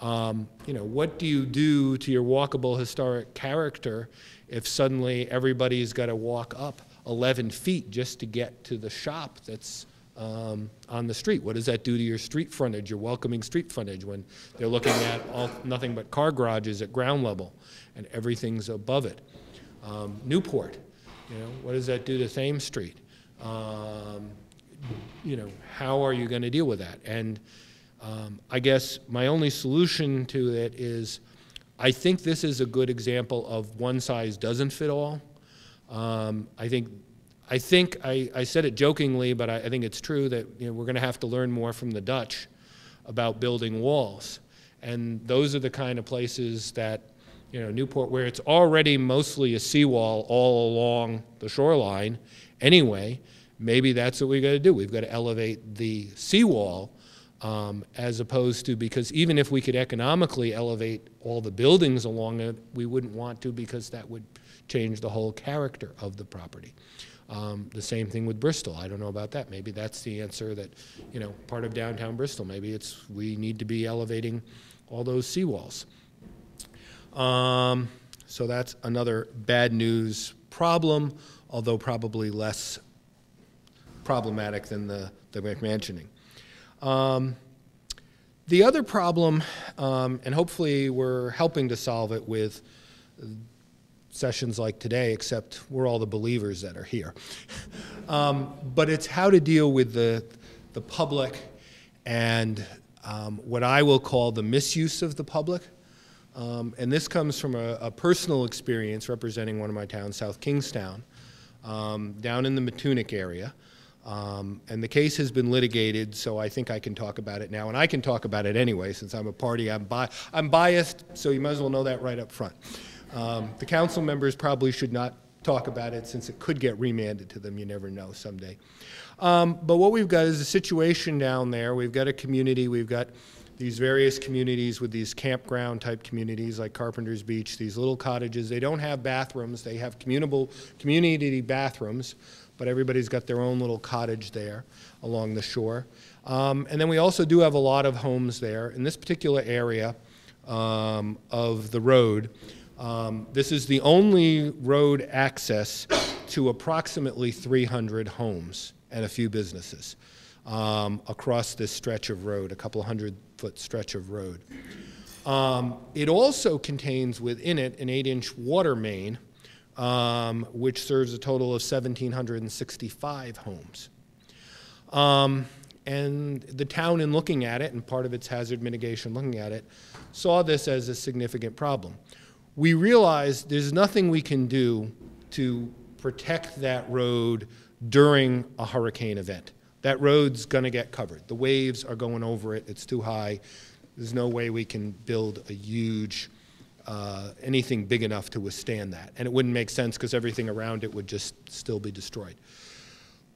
Um, you know, what do you do to your walkable historic character if suddenly everybody's got to walk up 11 feet just to get to the shop that's um, on the street? What does that do to your street frontage, your welcoming street frontage, when they're looking at all, nothing but car garages at ground level and everything's above it? Um, Newport, you know, what does that do to Thames Street? Um, you know, how are you going to deal with that? And um, I guess my only solution to it is I think this is a good example of one size doesn't fit all. Um, I think I think I, I said it jokingly, but I, I think it's true that you know, we're going to have to learn more from the Dutch about building walls. And those are the kind of places that you know, Newport, where it's already mostly a seawall all along the shoreline anyway, maybe that's what we've got to do. We've got to elevate the seawall um, as opposed to, because even if we could economically elevate all the buildings along it, we wouldn't want to because that would change the whole character of the property. Um, the same thing with Bristol. I don't know about that. Maybe that's the answer that, you know, part of downtown Bristol. Maybe it's we need to be elevating all those seawalls. Um, so that's another bad news problem, although probably less problematic than the, the McMansioning. Um, the other problem, um, and hopefully we're helping to solve it with sessions like today, except we're all the believers that are here. um, but it's how to deal with the, the public and um, what I will call the misuse of the public. Um, and this comes from a, a, personal experience representing one of my towns, South Kingstown, um, down in the Matunuck area. Um, and the case has been litigated, so I think I can talk about it now. And I can talk about it anyway, since I'm a party. I'm, bi I'm biased, so you might as well know that right up front. Um, the council members probably should not talk about it since it could get remanded to them. You never know someday. Um, but what we've got is a situation down there. We've got a community. We've got these various communities with these campground type communities like Carpenter's Beach, these little cottages. They don't have bathrooms. They have communable community bathrooms, but everybody's got their own little cottage there along the shore. Um, and then we also do have a lot of homes there. In this particular area um, of the road, um, this is the only road access to approximately 300 homes and a few businesses um, across this stretch of road, a couple hundred foot stretch of road. Um, it also contains within it an 8 inch water main, um, which serves a total of 1,765 homes. Um, and the town, in looking at it, and part of its hazard mitigation looking at it, saw this as a significant problem we realized there's nothing we can do to protect that road during a hurricane event. That road's going to get covered. The waves are going over it. It's too high. There's no way we can build a huge, uh, anything big enough to withstand that. And it wouldn't make sense because everything around it would just still be destroyed.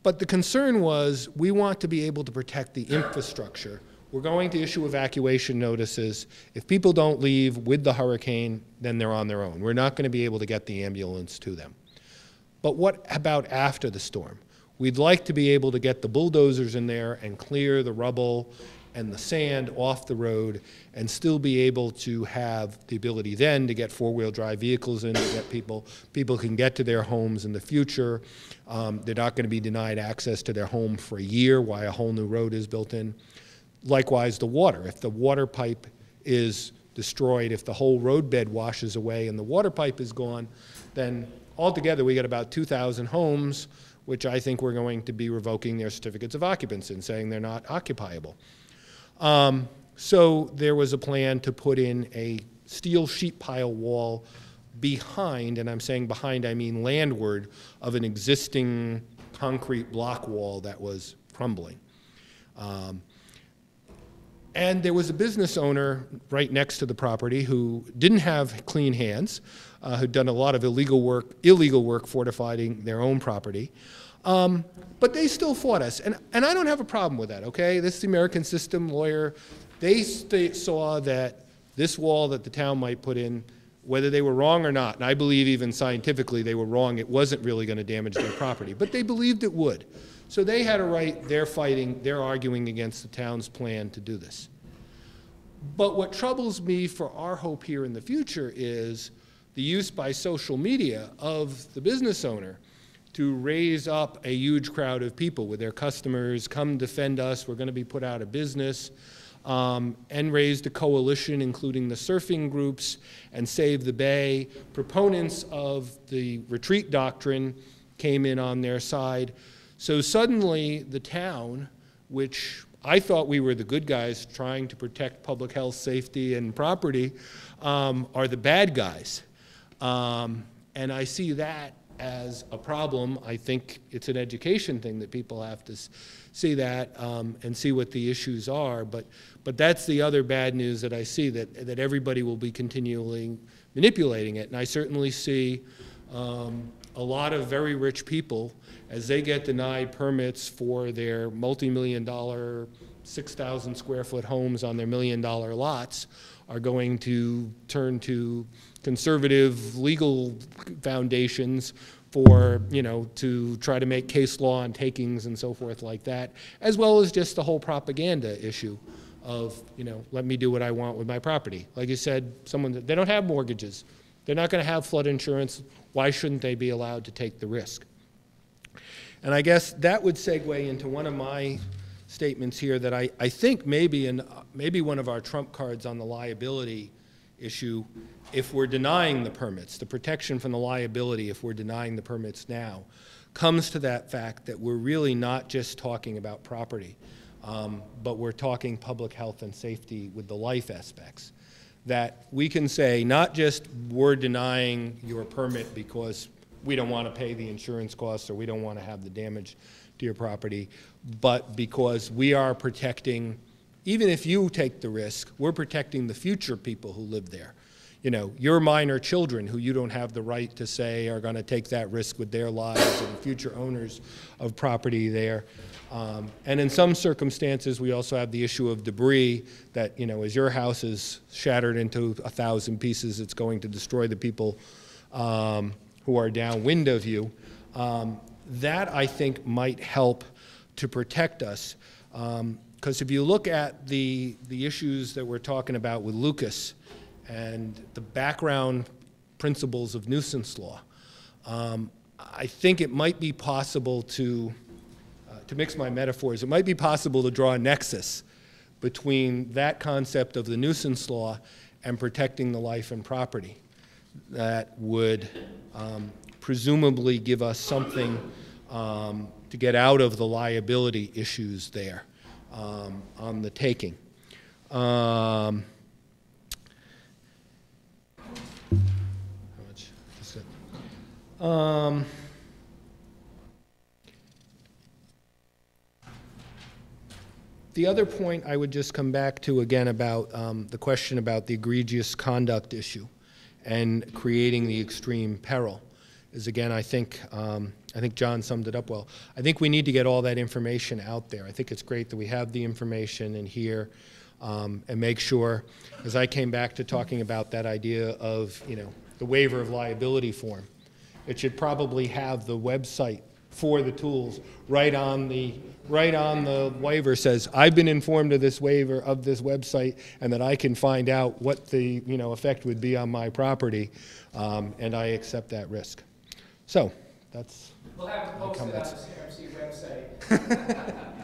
But the concern was we want to be able to protect the infrastructure we're going to issue evacuation notices. If people don't leave with the hurricane, then they're on their own. We're not going to be able to get the ambulance to them. But what about after the storm? We'd like to be able to get the bulldozers in there and clear the rubble and the sand off the road and still be able to have the ability then to get four-wheel drive vehicles in, to get people, people can get to their homes in the future. Um, they're not going to be denied access to their home for a year while a whole new road is built in. Likewise, the water. If the water pipe is destroyed, if the whole roadbed washes away and the water pipe is gone, then altogether we get about 2,000 homes, which I think we're going to be revoking their certificates of occupancy and saying they're not occupiable. Um, so there was a plan to put in a steel sheet pile wall behind, and I'm saying behind, I mean landward, of an existing concrete block wall that was crumbling. Um, and there was a business owner right next to the property who didn't have clean hands, uh, who'd done a lot of illegal work, illegal work fortifying their own property. Um, but they still fought us. And, and I don't have a problem with that, okay? This is the American system lawyer. They saw that this wall that the town might put in, whether they were wrong or not, and I believe even scientifically they were wrong, it wasn't really going to damage their property, but they believed it would. So they had a right, they're fighting, they're arguing against the town's plan to do this. But what troubles me for our hope here in the future is the use by social media of the business owner to raise up a huge crowd of people with their customers, come defend us, we're going to be put out of business, um, and raised a coalition, including the surfing groups and Save the Bay. Proponents of the retreat doctrine came in on their side. So suddenly the town, which I thought we were the good guys trying to protect public health, safety, and property, um, are the bad guys. Um, and I see that as a problem. I think it's an education thing that people have to see that um, and see what the issues are. But, but that's the other bad news that I see, that, that everybody will be continually manipulating it. And I certainly see um, a lot of very rich people as they get denied permits for their multi-million dollar, 6,000 square foot homes on their million dollar lots, are going to turn to conservative legal foundations for, you know, to try to make case law on takings and so forth like that, as well as just the whole propaganda issue of, you know, let me do what I want with my property. Like you said, someone, they don't have mortgages. They're not going to have flood insurance. Why shouldn't they be allowed to take the risk? And I guess that would segue into one of my statements here that I, I think maybe, in, maybe one of our trump cards on the liability issue, if we're denying the permits, the protection from the liability, if we're denying the permits now, comes to that fact that we're really not just talking about property, um, but we're talking public health and safety with the life aspects. That we can say, not just we're denying your permit because we don't want to pay the insurance costs or we don't want to have the damage to your property, but because we are protecting, even if you take the risk, we're protecting the future people who live there. You know, your minor children who you don't have the right to say are going to take that risk with their lives and future owners of property there. Um, and in some circumstances, we also have the issue of debris that, you know, as your house is shattered into a thousand pieces, it's going to destroy the people um, who are downwind of you. Um, that, I think, might help to protect us. Because if you look at the, the issues that we're talking about with Lucas and the background principles of nuisance law, um, I think it might be possible to, uh, to mix my metaphors, it might be possible to draw a nexus between that concept of the nuisance law and protecting the life and property that would um, presumably give us something um, to get out of the liability issues there um, on the taking. Um, how much it? Um, The other point I would just come back to again about um, the question about the egregious conduct issue and creating the extreme peril is again, I think, um, I think John summed it up well. I think we need to get all that information out there. I think it's great that we have the information in here um, and make sure, as I came back to talking about that idea of, you know, the waiver of liability form, it should probably have the website for the tools right on the right on the waiver says I've been informed of this waiver of this website and that I can find out what the you know effect would be on my property um, and I accept that risk. So that's We'll have it posted on the comments. CRC website.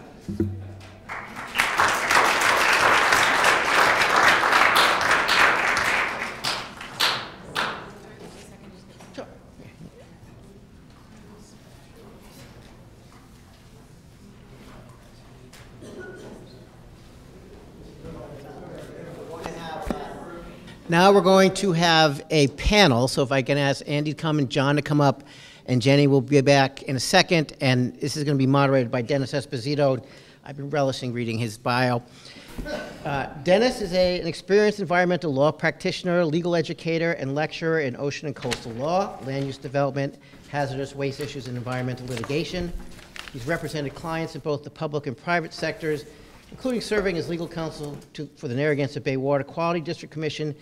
Now we're going to have a panel, so if I can ask Andy to come and John to come up, and Jenny will be back in a second, and this is going to be moderated by Dennis Esposito. I've been relishing reading his bio. Uh, Dennis is a, an experienced environmental law practitioner, legal educator, and lecturer in ocean and coastal law, land use development, hazardous waste issues, and environmental litigation. He's represented clients in both the public and private sectors, including serving as legal counsel to, for the Narragansett Bay Water Quality District Commission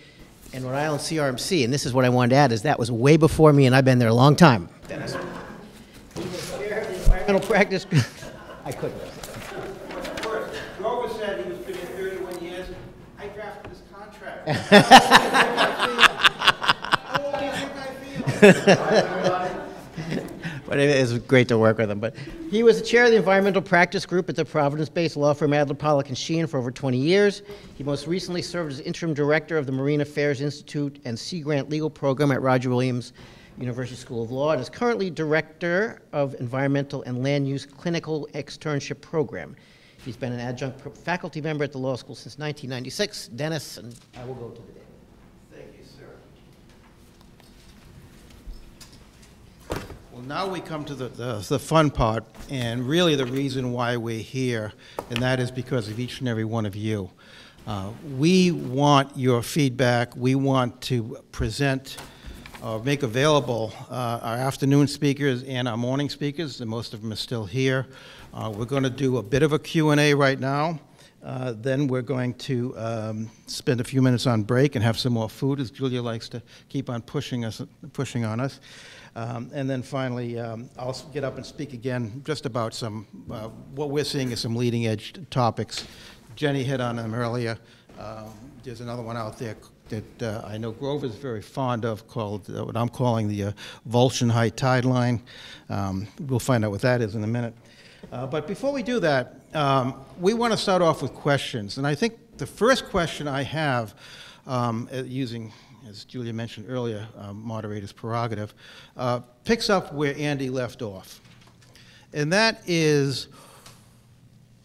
and Rhode Island CRMC. And this is what I wanted to add, is that was way before me, and I've been there a long time. Dennis. He was chair of the environmental practice. I couldn't. Grover said he was been here 31 years. I drafted this contract. How do you think I feel? But it was great to work with him. But he was the chair of the environmental practice group at the Providence-based law firm Adler Pollock and Sheehan for over 20 years. He most recently served as interim director of the Marine Affairs Institute and Sea Grant Legal Program at Roger Williams University School of Law, and is currently director of environmental and land use clinical externship program. He's been an adjunct faculty member at the law school since 1996. Dennis, and I will go to the day. Thank you, sir. Well, now we come to the, the, the fun part, and really the reason why we're here, and that is because of each and every one of you. Uh, we want your feedback. We want to present or make available uh, our afternoon speakers and our morning speakers, and most of them are still here. Uh, we're going to do a bit of a Q&A right now. Uh, then we're going to um, spend a few minutes on break and have some more food, as Julia likes to keep on pushing us, pushing on us. Um, and then finally, um, I'll get up and speak again just about some, uh, what we're seeing as some leading edge topics Jenny hit on them earlier. Um, There's another one out there that uh, I know Grover's very fond of called, uh, what I'm calling the uh, High Tide Line. Um, We'll find out what that is in a minute. Uh, But before we do that, um, we want to start off with questions. And I think the first question I have, um, uh, using, as Julia mentioned earlier, um, moderator's prerogative, uh, picks up where Andy left off. And that is,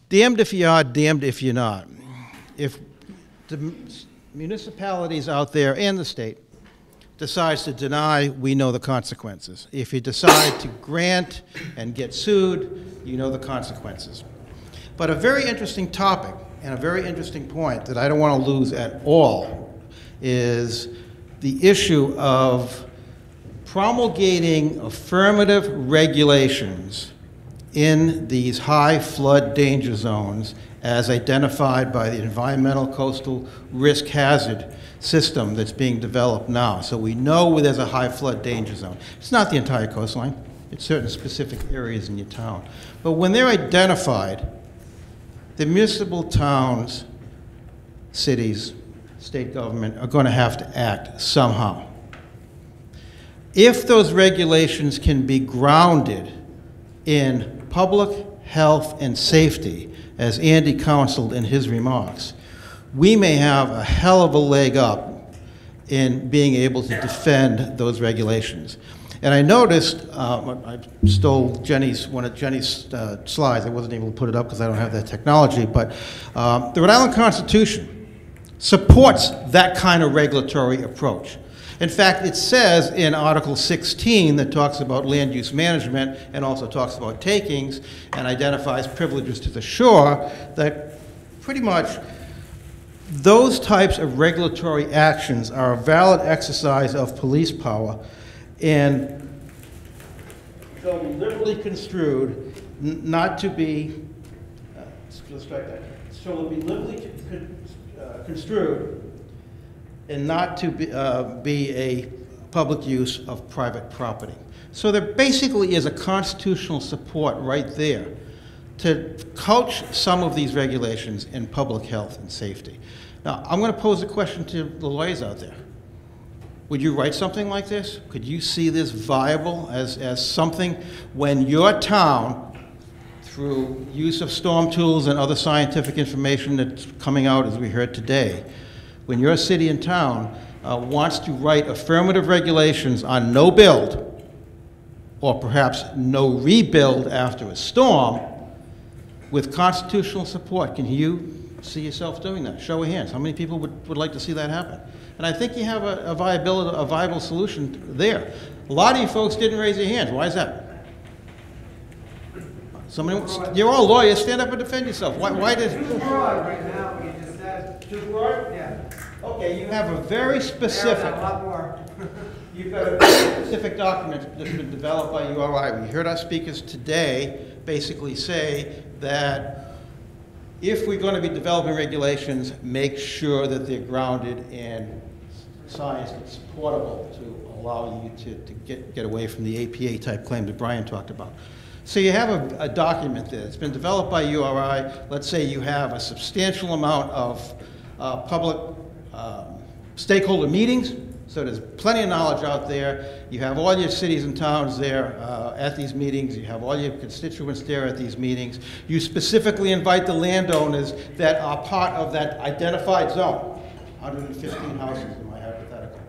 damned if you are, damned if you're not. If the municipalities out there and the state decides to deny, we know the consequences. If you decide to grant and get sued, you know the consequences. But a very interesting topic and a very interesting point that I don't want to lose at all is the issue of promulgating affirmative regulations in these high flood danger zones as identified by the Environmental Coastal Risk Hazard System that's being developed now. So we know where there's a high flood danger zone. It's not the entire coastline, it's certain specific areas in your town. But when they're identified, the municipal towns, cities, state government are going to have to act somehow. If those regulations can be grounded in public health and safety, as Andy counseled in his remarks, we may have a hell of a leg up in being able to defend those regulations. And I noticed, um, I stole Jenny's, one of Jenny's uh, slides, I wasn't able to put it up because I don't have that technology, but um, the Rhode Island Constitution supports that kind of regulatory approach. In fact, it says in Article 16 that talks about land use management and also talks about takings and identifies privileges to the shore that pretty much those types of regulatory actions are a valid exercise of police power and be liberally construed not to be, uh, strike that, shall be liberally construed and not to be, uh, be a public use of private property. So there basically is a constitutional support right there to couch some of these regulations in public health and safety. Now, I'm going to pose a question to the lawyers out there. Would you write something like this? Could you see this viable as, as something when your town, through use of storm tools and other scientific information that's coming out as we heard today, when your city and town uh, wants to write affirmative regulations on no build, or perhaps no rebuild after a storm, with constitutional support, can you see yourself doing that? Show of hands. How many people would, would like to see that happen? And I think you have a, a viability, a viable solution there. A lot of you folks didn't raise your hands. Why is that? Somebody, you're all lawyers. Stand up and defend yourself. Why, why did? Too broad right now, you just said. Too broad? Yeah. Okay, you have a very specific. A lot more. You've got a very specific document that's been developed by URI. We heard our speakers today basically say that if we're going to be developing regulations, make sure that they're grounded in science that's portable to allow you to, to get, get away from the APA type claim that Brian talked about. So you have a, a document there. It's been developed by URI. Let's say you have a substantial amount of uh, public um, stakeholder meetings, so there's plenty of knowledge out there. You have all your cities and towns there uh, at these meetings. You have all your constituents there at these meetings. You specifically invite the landowners that are part of that identified zone, 115 houses in my hypothetical.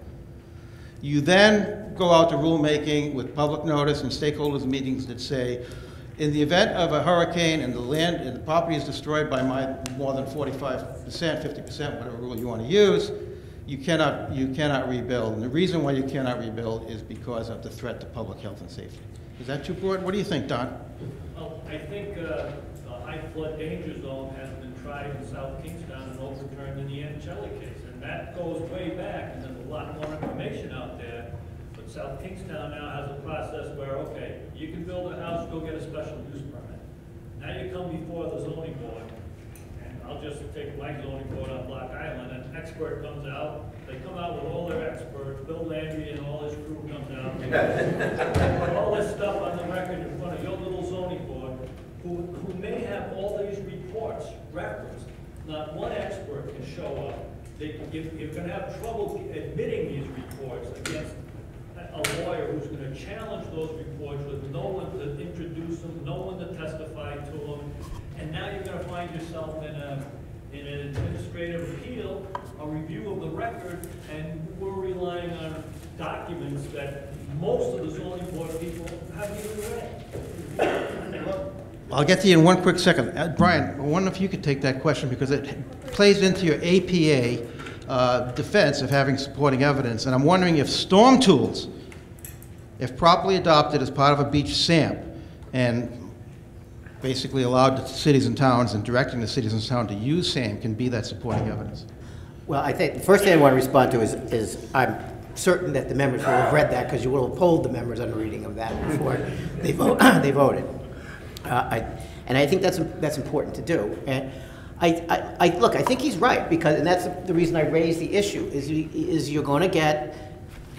You then go out to rulemaking with public notice and stakeholders meetings that say, in the event of a hurricane and the land and the property is destroyed by my, more than 45%, 50%, whatever rule you want to use, you cannot, you cannot rebuild. And the reason why you cannot rebuild is because of the threat to public health and safety. Is that too broad? What do you think, Don? Well, I think uh, high flood danger zone has been tried in South Kingstown and overturned in the Annicelli case. And that goes way back, and there's a lot more information out there. South Kingstown now has a process where, okay, you can build a house, go get a special use permit. Now you come before the zoning board, and I'll just take my zoning board on Block Island, an expert comes out, they come out with all their experts, Bill Landry and all his crew comes out. Put all this stuff on the record in front of your little zoning board, who, who may have all these reports referenced, not one expert can show up. They, you- you're gonna have trouble admitting these reports against a lawyer who's gonna challenge those reports with no one to introduce them, no one to testify to them. And now you're gonna find yourself in a, in an administrative appeal, a review of the record, and we're relying on documents that most of the zoning board people haven't even read. I'll get to you in one quick second. Uh, Brian, I wonder if you could take that question, because it plays into your APA uh, defense of having supporting evidence. And I'm wondering if storm tools, if properly adopted as part of a beach SAMP, and basically allowed cities and towns and directing the cities and towns to use SAM, can be that supporting evidence. Well, I think, the first thing I want to respond to is, is I'm certain that the members will have read that, because you will have polled the members on reading of that before they vote, they voted. Uh, I, and I think that's, that's important to do. And I, I, I, look, I think he's right, because, and that's the reason I raised the issue, is, is you're gonna get, he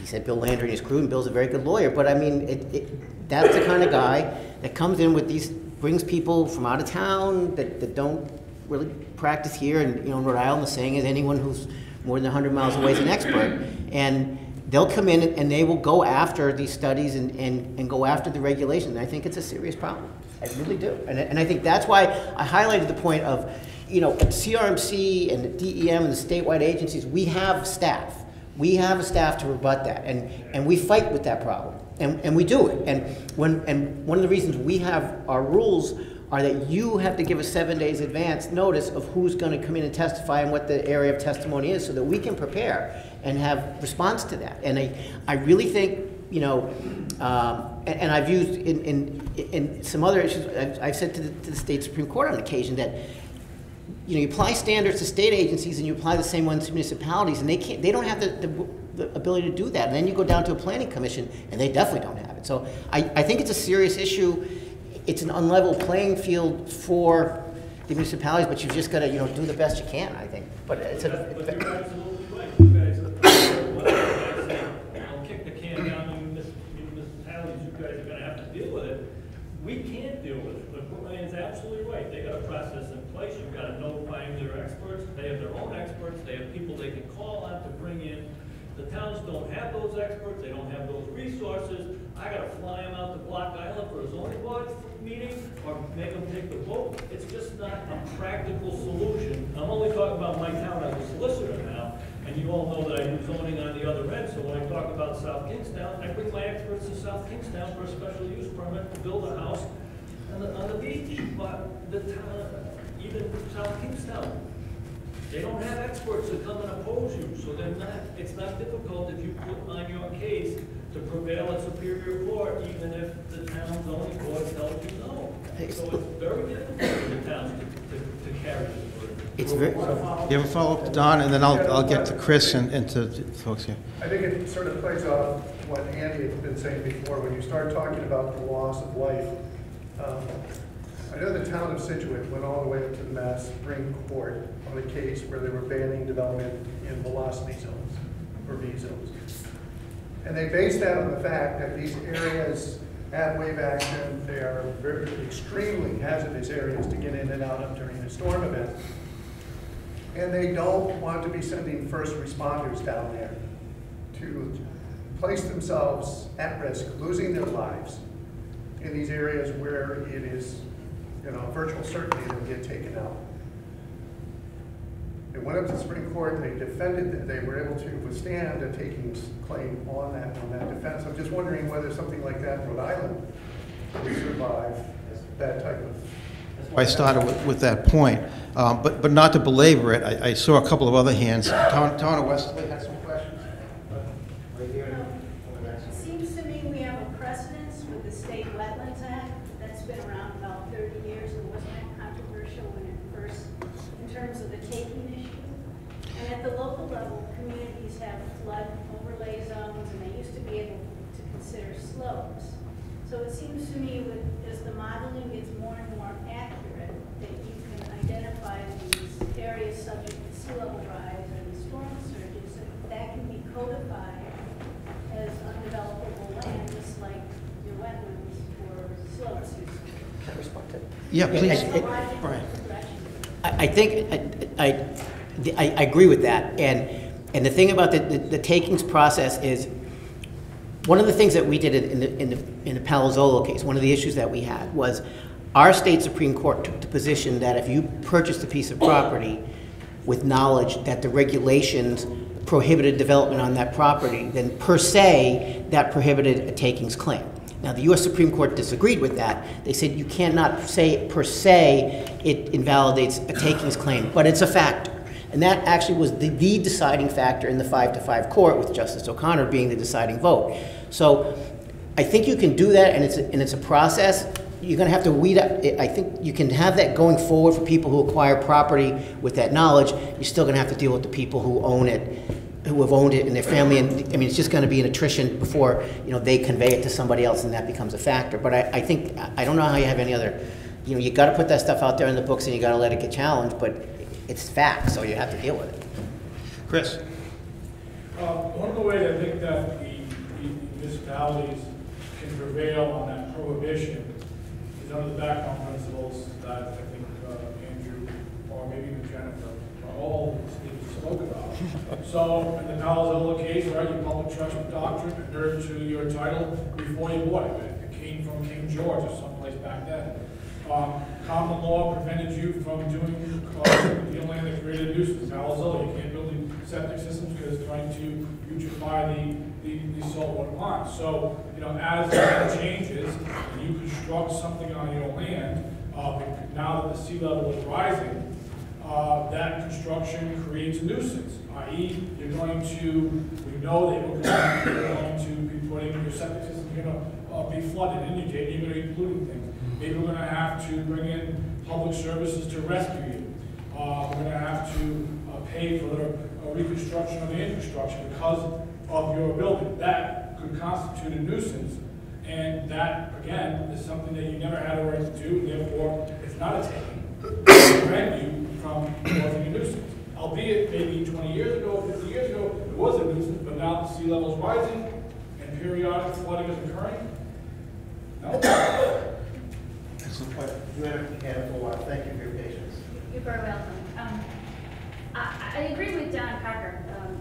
said Bill Landry and his crew, and Bill's a very good lawyer, but I mean, it, it, that's the kind of guy that comes in with these, brings people from out of town that, that don't really practice here, and, you know, in Rhode Island, the saying is anyone who's more than hundred miles away is an expert. And they'll come in and they will go after these studies and, and, and go after the regulations, and I think it's a serious problem. I really do. And, and I think that's why I highlighted the point of, you know, CRMC and the DEM and the statewide agencies, we have staff. We have a staff to rebut that, and, and we fight with that problem, and, and we do it. And when, and one of the reasons we have our rules are that you have to give us seven days advance notice of who's gonna come in and testify and what the area of testimony is, so that we can prepare and have response to that. And I, I really think, you know, um, and, and I've used in, in, in some other issues, I've, I've said to the, to the state Supreme Court on occasion that, you know, you apply standards to state agencies and you apply the same ones to municipalities, and they can't, they don't have the, the, the ability to do that. And then you go down to a planning commission, and they definitely don't have it. So I, I think it's a serious issue. It's an unlevel playing field for the municipalities, but you've just got to, you know, do the best you can, I think. But it's absolutely right, you guys, kick the can down to are gonna have to deal with it. We can't deal with it, but Brian's absolutely right, they got a process in place, you've gotta notify them their experts, they have their own experts, they have people they can call on to bring in. The towns don't have those experts, they don't have those resources, I gotta fly them out to Block Island for a zoning board meeting, or make them take the vote, it's just not a practical solution. I'm only talking about my town as a solicitor now, and you all know that I do zoning on the other end, so when I talk about South Kingstown, I bring my experts to South Kingstown for a special use permit to build a house on the, on the beach, but the town, even South Kingstown, they don't have experts that come and oppose you, so they're not, it's not difficult if you put on your case to prevail at Superior Court, even if the town zoning board tells you no. So it's very difficult for the towns to, to, to carry this burden. it's very, You have a follow-up to Don, and then I'll, I'll get to Chris and, and to folks here. I think it sort of plays off what Andy had been saying before, when you start talking about the loss of life. um, I know the town of Scituate went all the way up to the Mass Supreme Court on a case where they were banning development in velocity zones, or V zones. And they based that on the fact that these areas have wave action, they are very extremely hazardous areas to get in and out of during a storm event. And they don't want to be sending first responders down there to place themselves at risk, losing their lives in these areas where it is, you know, virtual certainty they'll get taken out. They went up to the Supreme Court, they defended, that they were able to withstand a takings claim on that, on that defense. I'm just wondering whether something like that in Rhode Island would survive that type of I started with, with that point, Um, but, but not to belabor it, I, I saw a couple of other hands. Of Wesley had some questions? Right here. It seems to me we have a precedence with the State Wetlands Act that's been around about 30 years. It wasn't that controversial when it first, in terms of the taking issue. And at the local level, communities have flood overlay zones, and they used to be able to consider slopes. So it seems to me with, as the modeling gets more and more accurate, that you can identify these areas subject to sea level rise or the storm surges, and that can be codified as undevelopable land, just like your wetlands or slopes. Can I respond to- Yeah, please. it- It's Brian. I I think, I, I, I I agree with that. And, and the thing about the, the the takings process is, one of the things that we did in the, in the, in the Palazzolo case, one of the issues that we had was our state Supreme Court took the position that if you purchased a piece of property with knowledge that the regulations prohibited development on that property, then per se, that prohibited a takings claim. Now, the U.S. Supreme Court disagreed with that. They said you cannot say per se it invalidates a takings claim, but it's a factor. And that actually was the, the deciding factor in the five to five court, with Justice O'Connor being the deciding vote. So I think you can do that, and it's a, and it's a process. You're going to have to weed up. I think you can have that going forward for people who acquire property with that knowledge. You're still going to have to deal with the people who own it, who have owned it in their family. And I mean, it's just going to be an attrition before you know they convey it to somebody else, and that becomes a factor. But I, I think I don't know how you have any other. You know, you got to put that stuff out there in the books, and you got to let it get challenged. But it's fact, so you have to deal with it. Chris? Uh, One of the ways I think that the the municipalities can prevail on that prohibition is under the background principles that I think uh, Andrew, or maybe even Jennifer, or all spoke about. So in the Palazzolo case, right, your public trust doctrine inured to your title before you bought it. It came from King George or someplace back then. Um, Common law prevented you from doing, the land that created a nuisance, Palazzolo, you can't build the septic systems because it's trying to beautify the, the, the saltwater pond. So, you know, as that changes, and you construct something on your land, uh, now that the sea level is rising, uh, that construction creates a nuisance, i.e., you're going to, we know that going, you're going to be putting your septic system, you're gonna uh, be flooded, inundated, you're gonna be polluting things. Maybe we're gonna have to bring in public services to rescue you. Uh, we're gonna have to uh, pay for the uh, reconstruction of the infrastructure because of your building. That could constitute a nuisance, and that, again, is something that you never had a right to do, therefore, it's not a taking. You from causing a nuisance. Albeit, maybe twenty years ago, fifty years ago, it was a nuisance, but now the sea level is rising and periodic flooding is occurring. No? You have had for a while. Thank you for your patience. You're very welcome. Um, I, I agree with Don Parker. Um,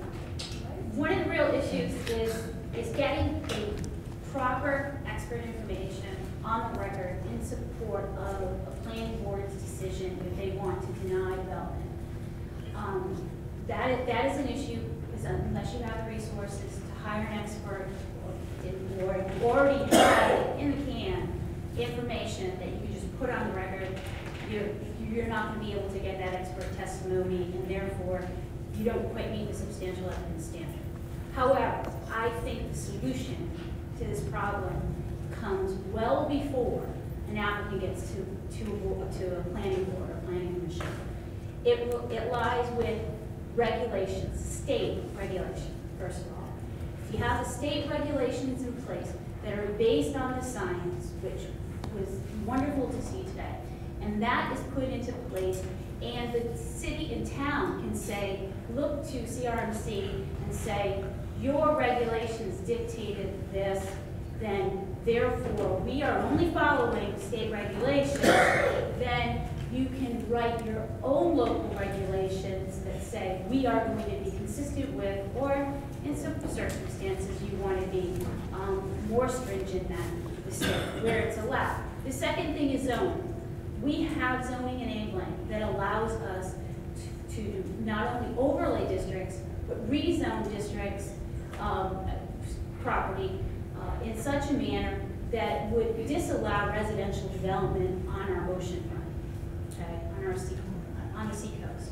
one of the real issues is, is getting the proper expert information on the record in support of a planning board's decision if they want to deny development. Um, that, that is an issue, is unless you have the resources to hire an expert or, or already have in the can information that you can just put on the record, you're, you're not gonna be able to get that expert testimony, and therefore, you don't quite meet the substantial evidence standard. However, I think the solution to this problem comes well before an applicant gets to, to, a to a planning board or planning commission. It, it lies with regulations, state regulation, first of all. If you have the state regulations in place that are based on the science, which was wonderful to see today, and that is put into place, and the city and town can say, look to CRMC and say, your regulations dictated this, then therefore, we are only following state regulations, then you can write your own local regulations that say, we are going to be consistent with, or in some circumstances, you want to be um, more stringent than the state, where it's allowed. The second thing is zoning. We have zoning enabling that allows us to to not only overlay districts, but rezone districts, um, property, uh, in such a manner that would disallow residential development on our ocean front, okay, on our sea, on the seacoast.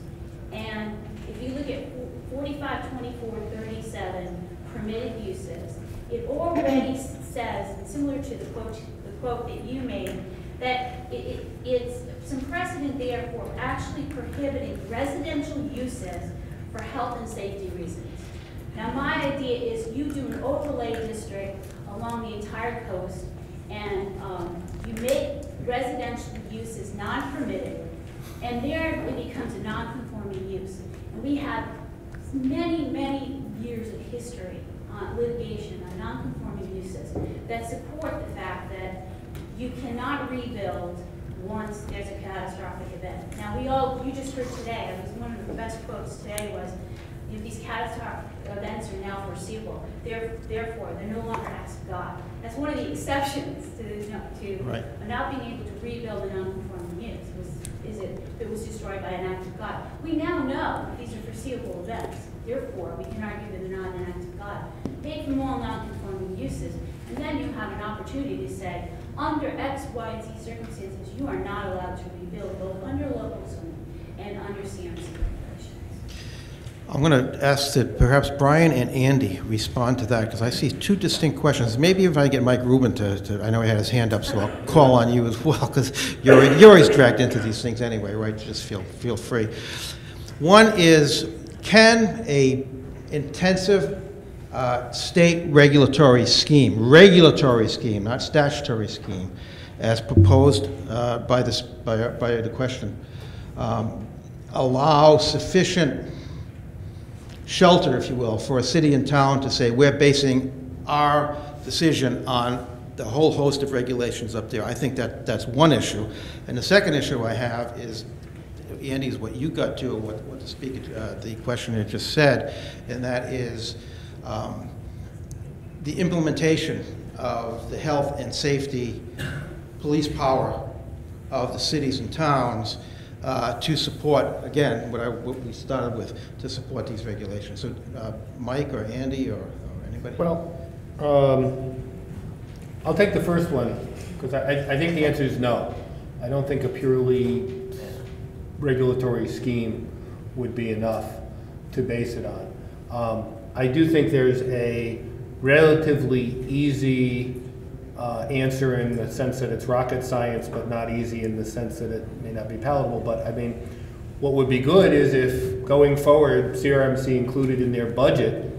And if you look at 45, 24, 37 permitted uses, it already says, similar to the quote, the quote that you made, that it, it, it's some precedent there for actually prohibiting residential uses for health and safety reasons. Now, my idea is you do an overlay district along the entire coast, and um, you make residential uses non-permitted, and there it becomes a non-conforming use. And we have many, many years of history, uh, litigation on non-conforming uses that support the fact that you cannot rebuild once there's a catastrophic event. Now, we all, you just heard today, it was one of the best quotes today was, you know, these catastrophic events are now foreseeable. There- Therefore, they're no longer acts of God. That's one of the exceptions to, to Right. not being able to rebuild a non-conforming use, was, is it, it was destroyed by an act of God. We now know these are foreseeable events, therefore, we can argue that they're not an act of God. Make them all non-conforming uses, and then you have an opportunity to say, under X, Y, and Z circumstances, you are not allowed to rebuild, both under local zoning and under CMC. I'm going to ask that perhaps Brian and Andy respond to that, because I see two distinct questions. Maybe if I get Mike Rubin to, to- I know he had his hand up, so I'll call on you as well, because you're, you're always dragged into these things anyway, right? Just feel, feel free. One is, can a intensive uh, state regulatory scheme, regulatory scheme, not statutory scheme, as proposed uh, by this, by, by the question, um, allow sufficient shelter, if you will, for a city and town to say, we're basing our decision on the whole host of regulations up there. I think that, that's one issue. And the second issue I have is, Andy, is what you got to, what, what the speaker, uh, the questioner just said, and that is um, the implementation of the health and safety police power of the cities and towns uh, to support, again, what I, what we started with, to support these regulations. So, uh, Mike or Andy or or anybody? Well, um, I'll take the first one, because I, I think the answer is no. I don't think a purely regulatory scheme would be enough to base it on. Um, I do think there's a relatively easy uh, answer in the sense that it's rocket science, but not easy in the sense that it may not be palatable. But I mean, what would be good is if going forward, CRMC included in their budget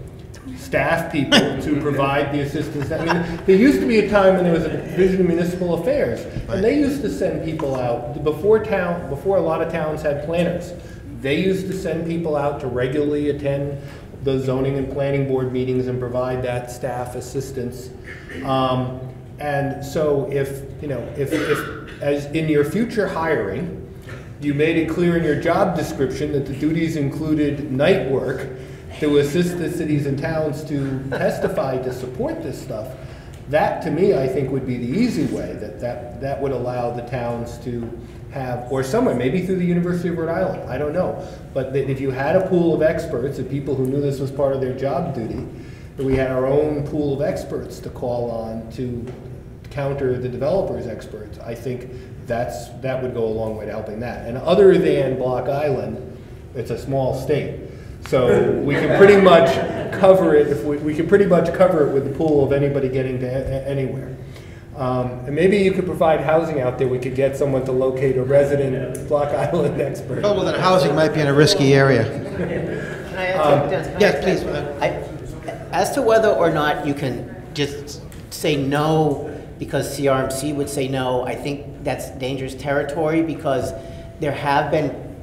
staff people to provide the assistance. I mean, there used to be a time when there was a division of municipal affairs, and they used to send people out before town, before a lot of towns had planners. They used to send people out to regularly attend the zoning and planning board meetings and provide that staff assistance. Um, and so if, you know, if, if, as in your future hiring, you made it clear in your job description that the duties included night work to assist the cities and towns to testify to support this stuff. That, to me, I think would be the easy way, that, that, that would allow the towns to have, or somewhere, maybe through the University of Rhode Island, I don't know. But that if you had a pool of experts, of people who knew this was part of their job duty, that we had our own pool of experts to call on to counter the developers' experts, I think that's, that would go a long way to helping that. And other than Block Island, it's a small state. So we can pretty much cover it, if we, we can pretty much cover it with the pool of anybody getting to a- a- anywhere. Um, and maybe you could provide housing out there, we could get someone to locate a resident Block Island expert. Trouble that housing might be in a risky area. Can I Um, add to- yes, please, I- As to whether or not you can just say no because CRMC would say no, I think that's dangerous territory because there have been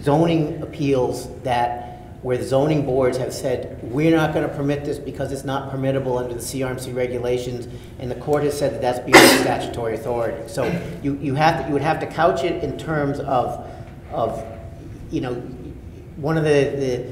zoning appeals that, where the zoning boards have said, we're not going to permit this because it's not permittable under the CRMC regulations, and the court has said that that's beyond statutory authority. So you, you have, to- you would have to couch it in terms of, of, you know, one of the,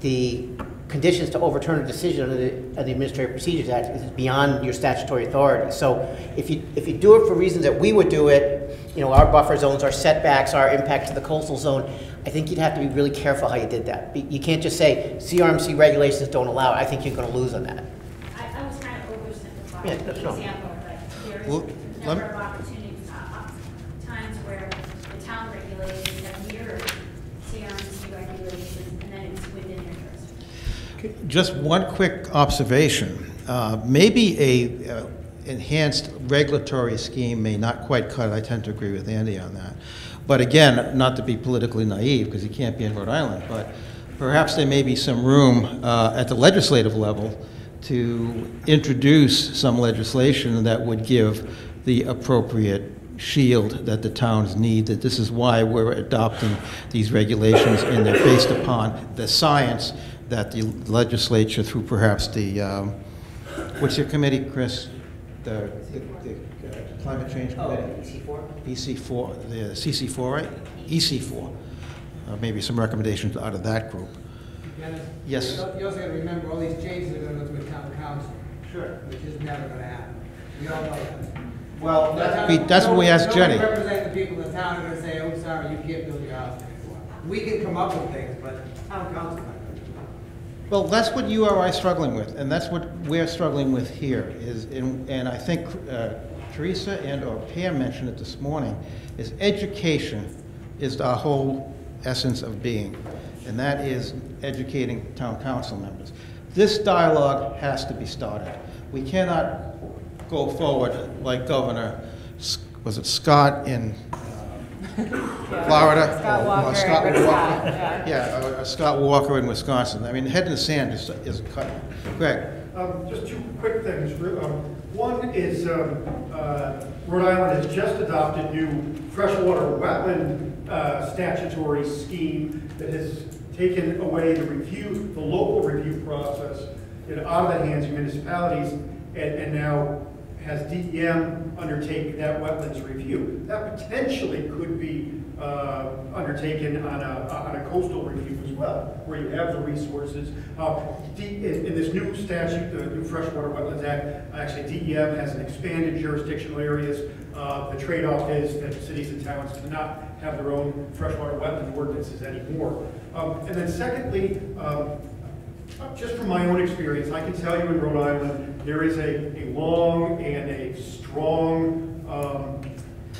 the, the conditions to overturn a decision under the, under the Administrative Procedures Act is beyond your statutory authority. So if you, if you do it for reasons that we would do it, you know, our buffer zones, our setbacks, our impact to the coastal zone, I think you'd have to be really careful how you did that. You can't just say CRMC regulations don't allow it. I think you're gonna lose on that. I, I was kind of oversimplifying Yeah, the that's fine. example, but there Well, is a lem- number of opportunities, uh, uh, times where the town regulations have mirrored CRMC regulations, and then it's within their jurisdiction. Just one quick observation. Uh, Maybe a uh, enhanced regulatory scheme may not quite cut, it. I tend to agree with Andy on that. But again, not to be politically naive, because he can't be in Rhode Island, but perhaps there may be some room uh, at the legislative level to introduce some legislation that would give the appropriate shield that the towns need, that this is why we're adopting these regulations, and they're based upon the science that the legislature, through perhaps the, um, what's your committee, Chris? The, the- the, uh, Climate Change Oh, Committee? EC4? EC4, the CC4, right? EC4. Uh, Maybe some recommendations out of that group. Dennis? Yes. You you also gotta remember, all these changes are gonna go through a town council. Sure. Which is never gonna happen. We all know that. Well, that's we- that's what we asked Jenny. Nobody representing the people in the town are gonna say, oh, sorry, you can't build your house anymore. We can come up with things, but town council not gonna do it. Well, that's what you are struggling with, and that's what we're struggling with here, is, and and I think uh, Teresa and or Pam mentioned it this morning, is education is our whole essence of being, and that is educating town council members. This dialogue has to be started. We cannot go forward like Governor, was it Scott in Florida? Scott Or- or Walker, Scott Rick Walker. Scott, yeah. Yeah, uh, Scott Walker in Wisconsin. I mean, head in the sand is, is cut. Greg? Um, Just two quick things. Um, One is um, uh, Rhode Island has just adopted new freshwater wetland uh, statutory scheme that has taken away the review, the local review process, you know, out of the hands of municipalities, and and now has DEM undertake that wetlands review. That potentially could be uh, undertaken on a, on a coastal review as well, where you have the resources. Uh, In in this new statute, the new Freshwater Wetlands Act, actually DEM has an expanded jurisdictional areas. Uh, The trade-off is that cities and towns cannot have their own freshwater wetland ordinances anymore. Um, And then secondly, um, just from my own experience, I can tell you in Rhode Island, there is a, a long and a strong um,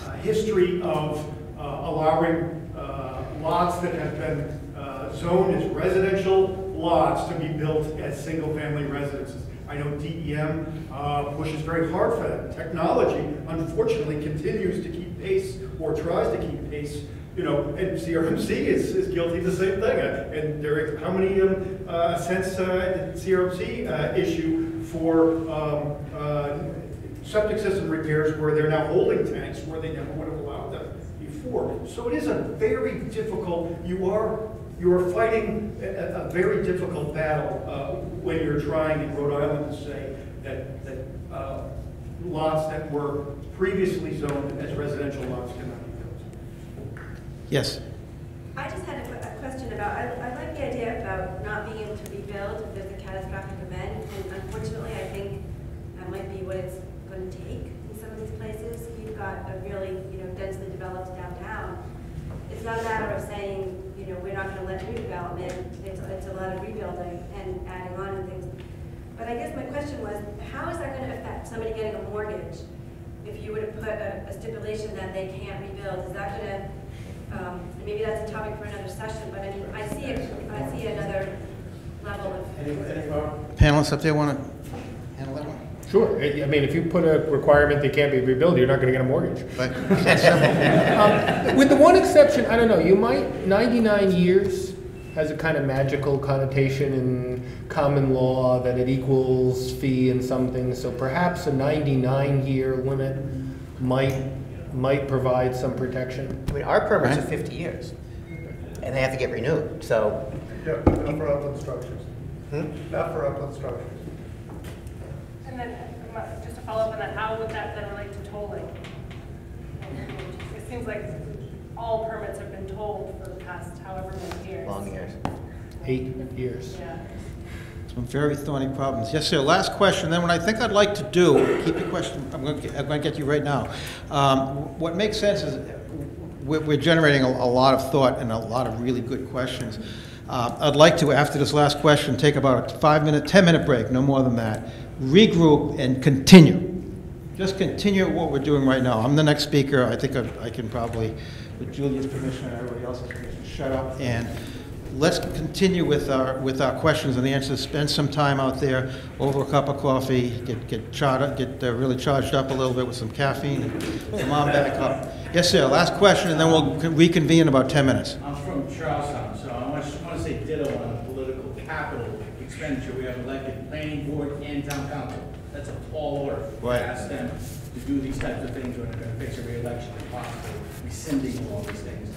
uh, history of uh, allowing uh, lots that have been uh, zoned as residential lots to be built as single-family residences. I know DEM uh, pushes very hard for that. Technology, unfortunately, continues to keep pace or tries to keep pace you know, and CRMC is, is guilty of the same thing. Uh, And there, how many um, uh, cents uh, did CRMC uh, issue for um, uh, septic system repairs where they're now holding tanks where they never would have allowed them before? So it is a very difficult, you are, you are fighting a, a very difficult battle uh, when you're trying in Rhode Island to say that, that uh, lots that were previously zoned as residential lots cannot be built. Yes. I just had a a question about, I, I like the idea about not being able to rebuild a catastrophic and unfortunately, I think that might be what it's gonna take in some of these places. You've got a really, you know, densely developed downtown. It's not a matter of saying, you know, we're not gonna let new development, it's, it's a lot of rebuilding and adding on and things. But I guess my question was, how is that gonna affect somebody getting a mortgage? If you were to put a a stipulation that they can't rebuild, is that gonna um, maybe that's a topic for another session, but I mean, I see, it- I see another level of. Panelists up there want to handle that one? Sure, I I mean, if you put a requirement that can't be rebuilt, you're not gonna get a mortgage. Right. Um, With the one exception, I don't know, you might, 99 years has a kind of magical connotation in common law that it equals fee and something. so perhaps a 99-year limit might, might provide some protection. I mean, our permits are 50 years, and they have to get renewed, so, Yeah, not for upland structures. hmm? Not for upland structures. And then, uh, just to follow up on that, how would that then relate to tolling? It seems like all permits have been tolled for the past however many years. long years. Eight years. Yeah. Some very thorny problems. Yes, sir, last question, then what I think I'd like to do, keep your question, I'm going to, I'm going to get you right now. Um, What makes sense is, we're we're generating a a lot of thought and a lot of really good questions. Uh, I'd like to, after this last question, take about a five-minute, 10-minute break, no more than that, regroup and continue. Just continue what we're doing right now. I'm the next speaker, I think I I can probably, with Julia's permission and everybody else's permission, shut up, and let's continue with our, with our questions and answers. Spend some time out there over a cup of coffee, get, get charged, get uh, really charged up a little bit with some caffeine, and come on back up. Yes, sir, last question, and then we'll reconvene in about 10 minutes. I'm from Charlestown, so I want to, want to say ditto on the political capital expenditure. We have elected planning board and town council. That's a tall order. Right. To ask them to do these types of things when they're going to face a reelection and possibly rescinding all these things.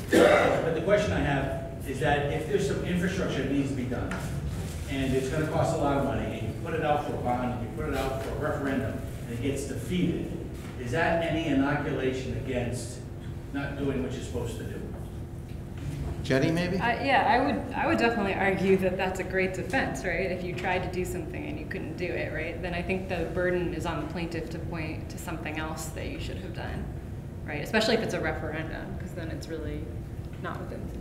But the question I have is that if there's some infrastructure that needs to be done, and it's going to cost a lot of money, and you put it out for a bond, and you put it out for a referendum, and it gets defeated, is that any inoculation against not doing what you're supposed to do? Jenny, maybe? I- Yeah, I would, I would definitely argue that that's a great defense, right? If you tried to do something and you couldn't do it, right? Then I think the burden is on the plaintiff to point to something else that you should have done, right? Especially if it's a referendum, because then it's really not within the.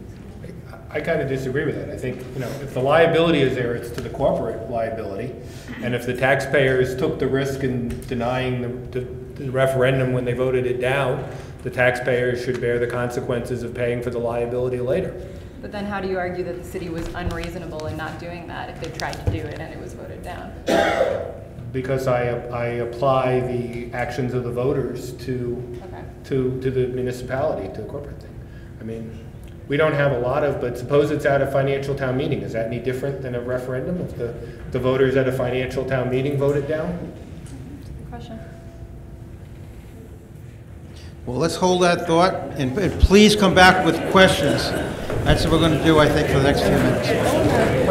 I kind of disagree with that. I think, you know, if the liability is there, it's to the corporate liability. And if the taxpayers took the risk in denying the, the referendum when they voted it down, the taxpayers should bear the consequences of paying for the liability later. But then how do you argue that the city was unreasonable in not doing that if they tried to do it and it was voted down? Because I, I apply the actions of the voters to, Okay. to, to the municipality, to the corporate thing. I mean, we don't have a lot of, but suppose it's at a financial town meeting, is that any different than a referendum? If the, the voters at a financial town meeting vote it down? Good question. Well, let's hold that thought, and and please come back with questions. That's what we're going to do, I think, for the next few minutes.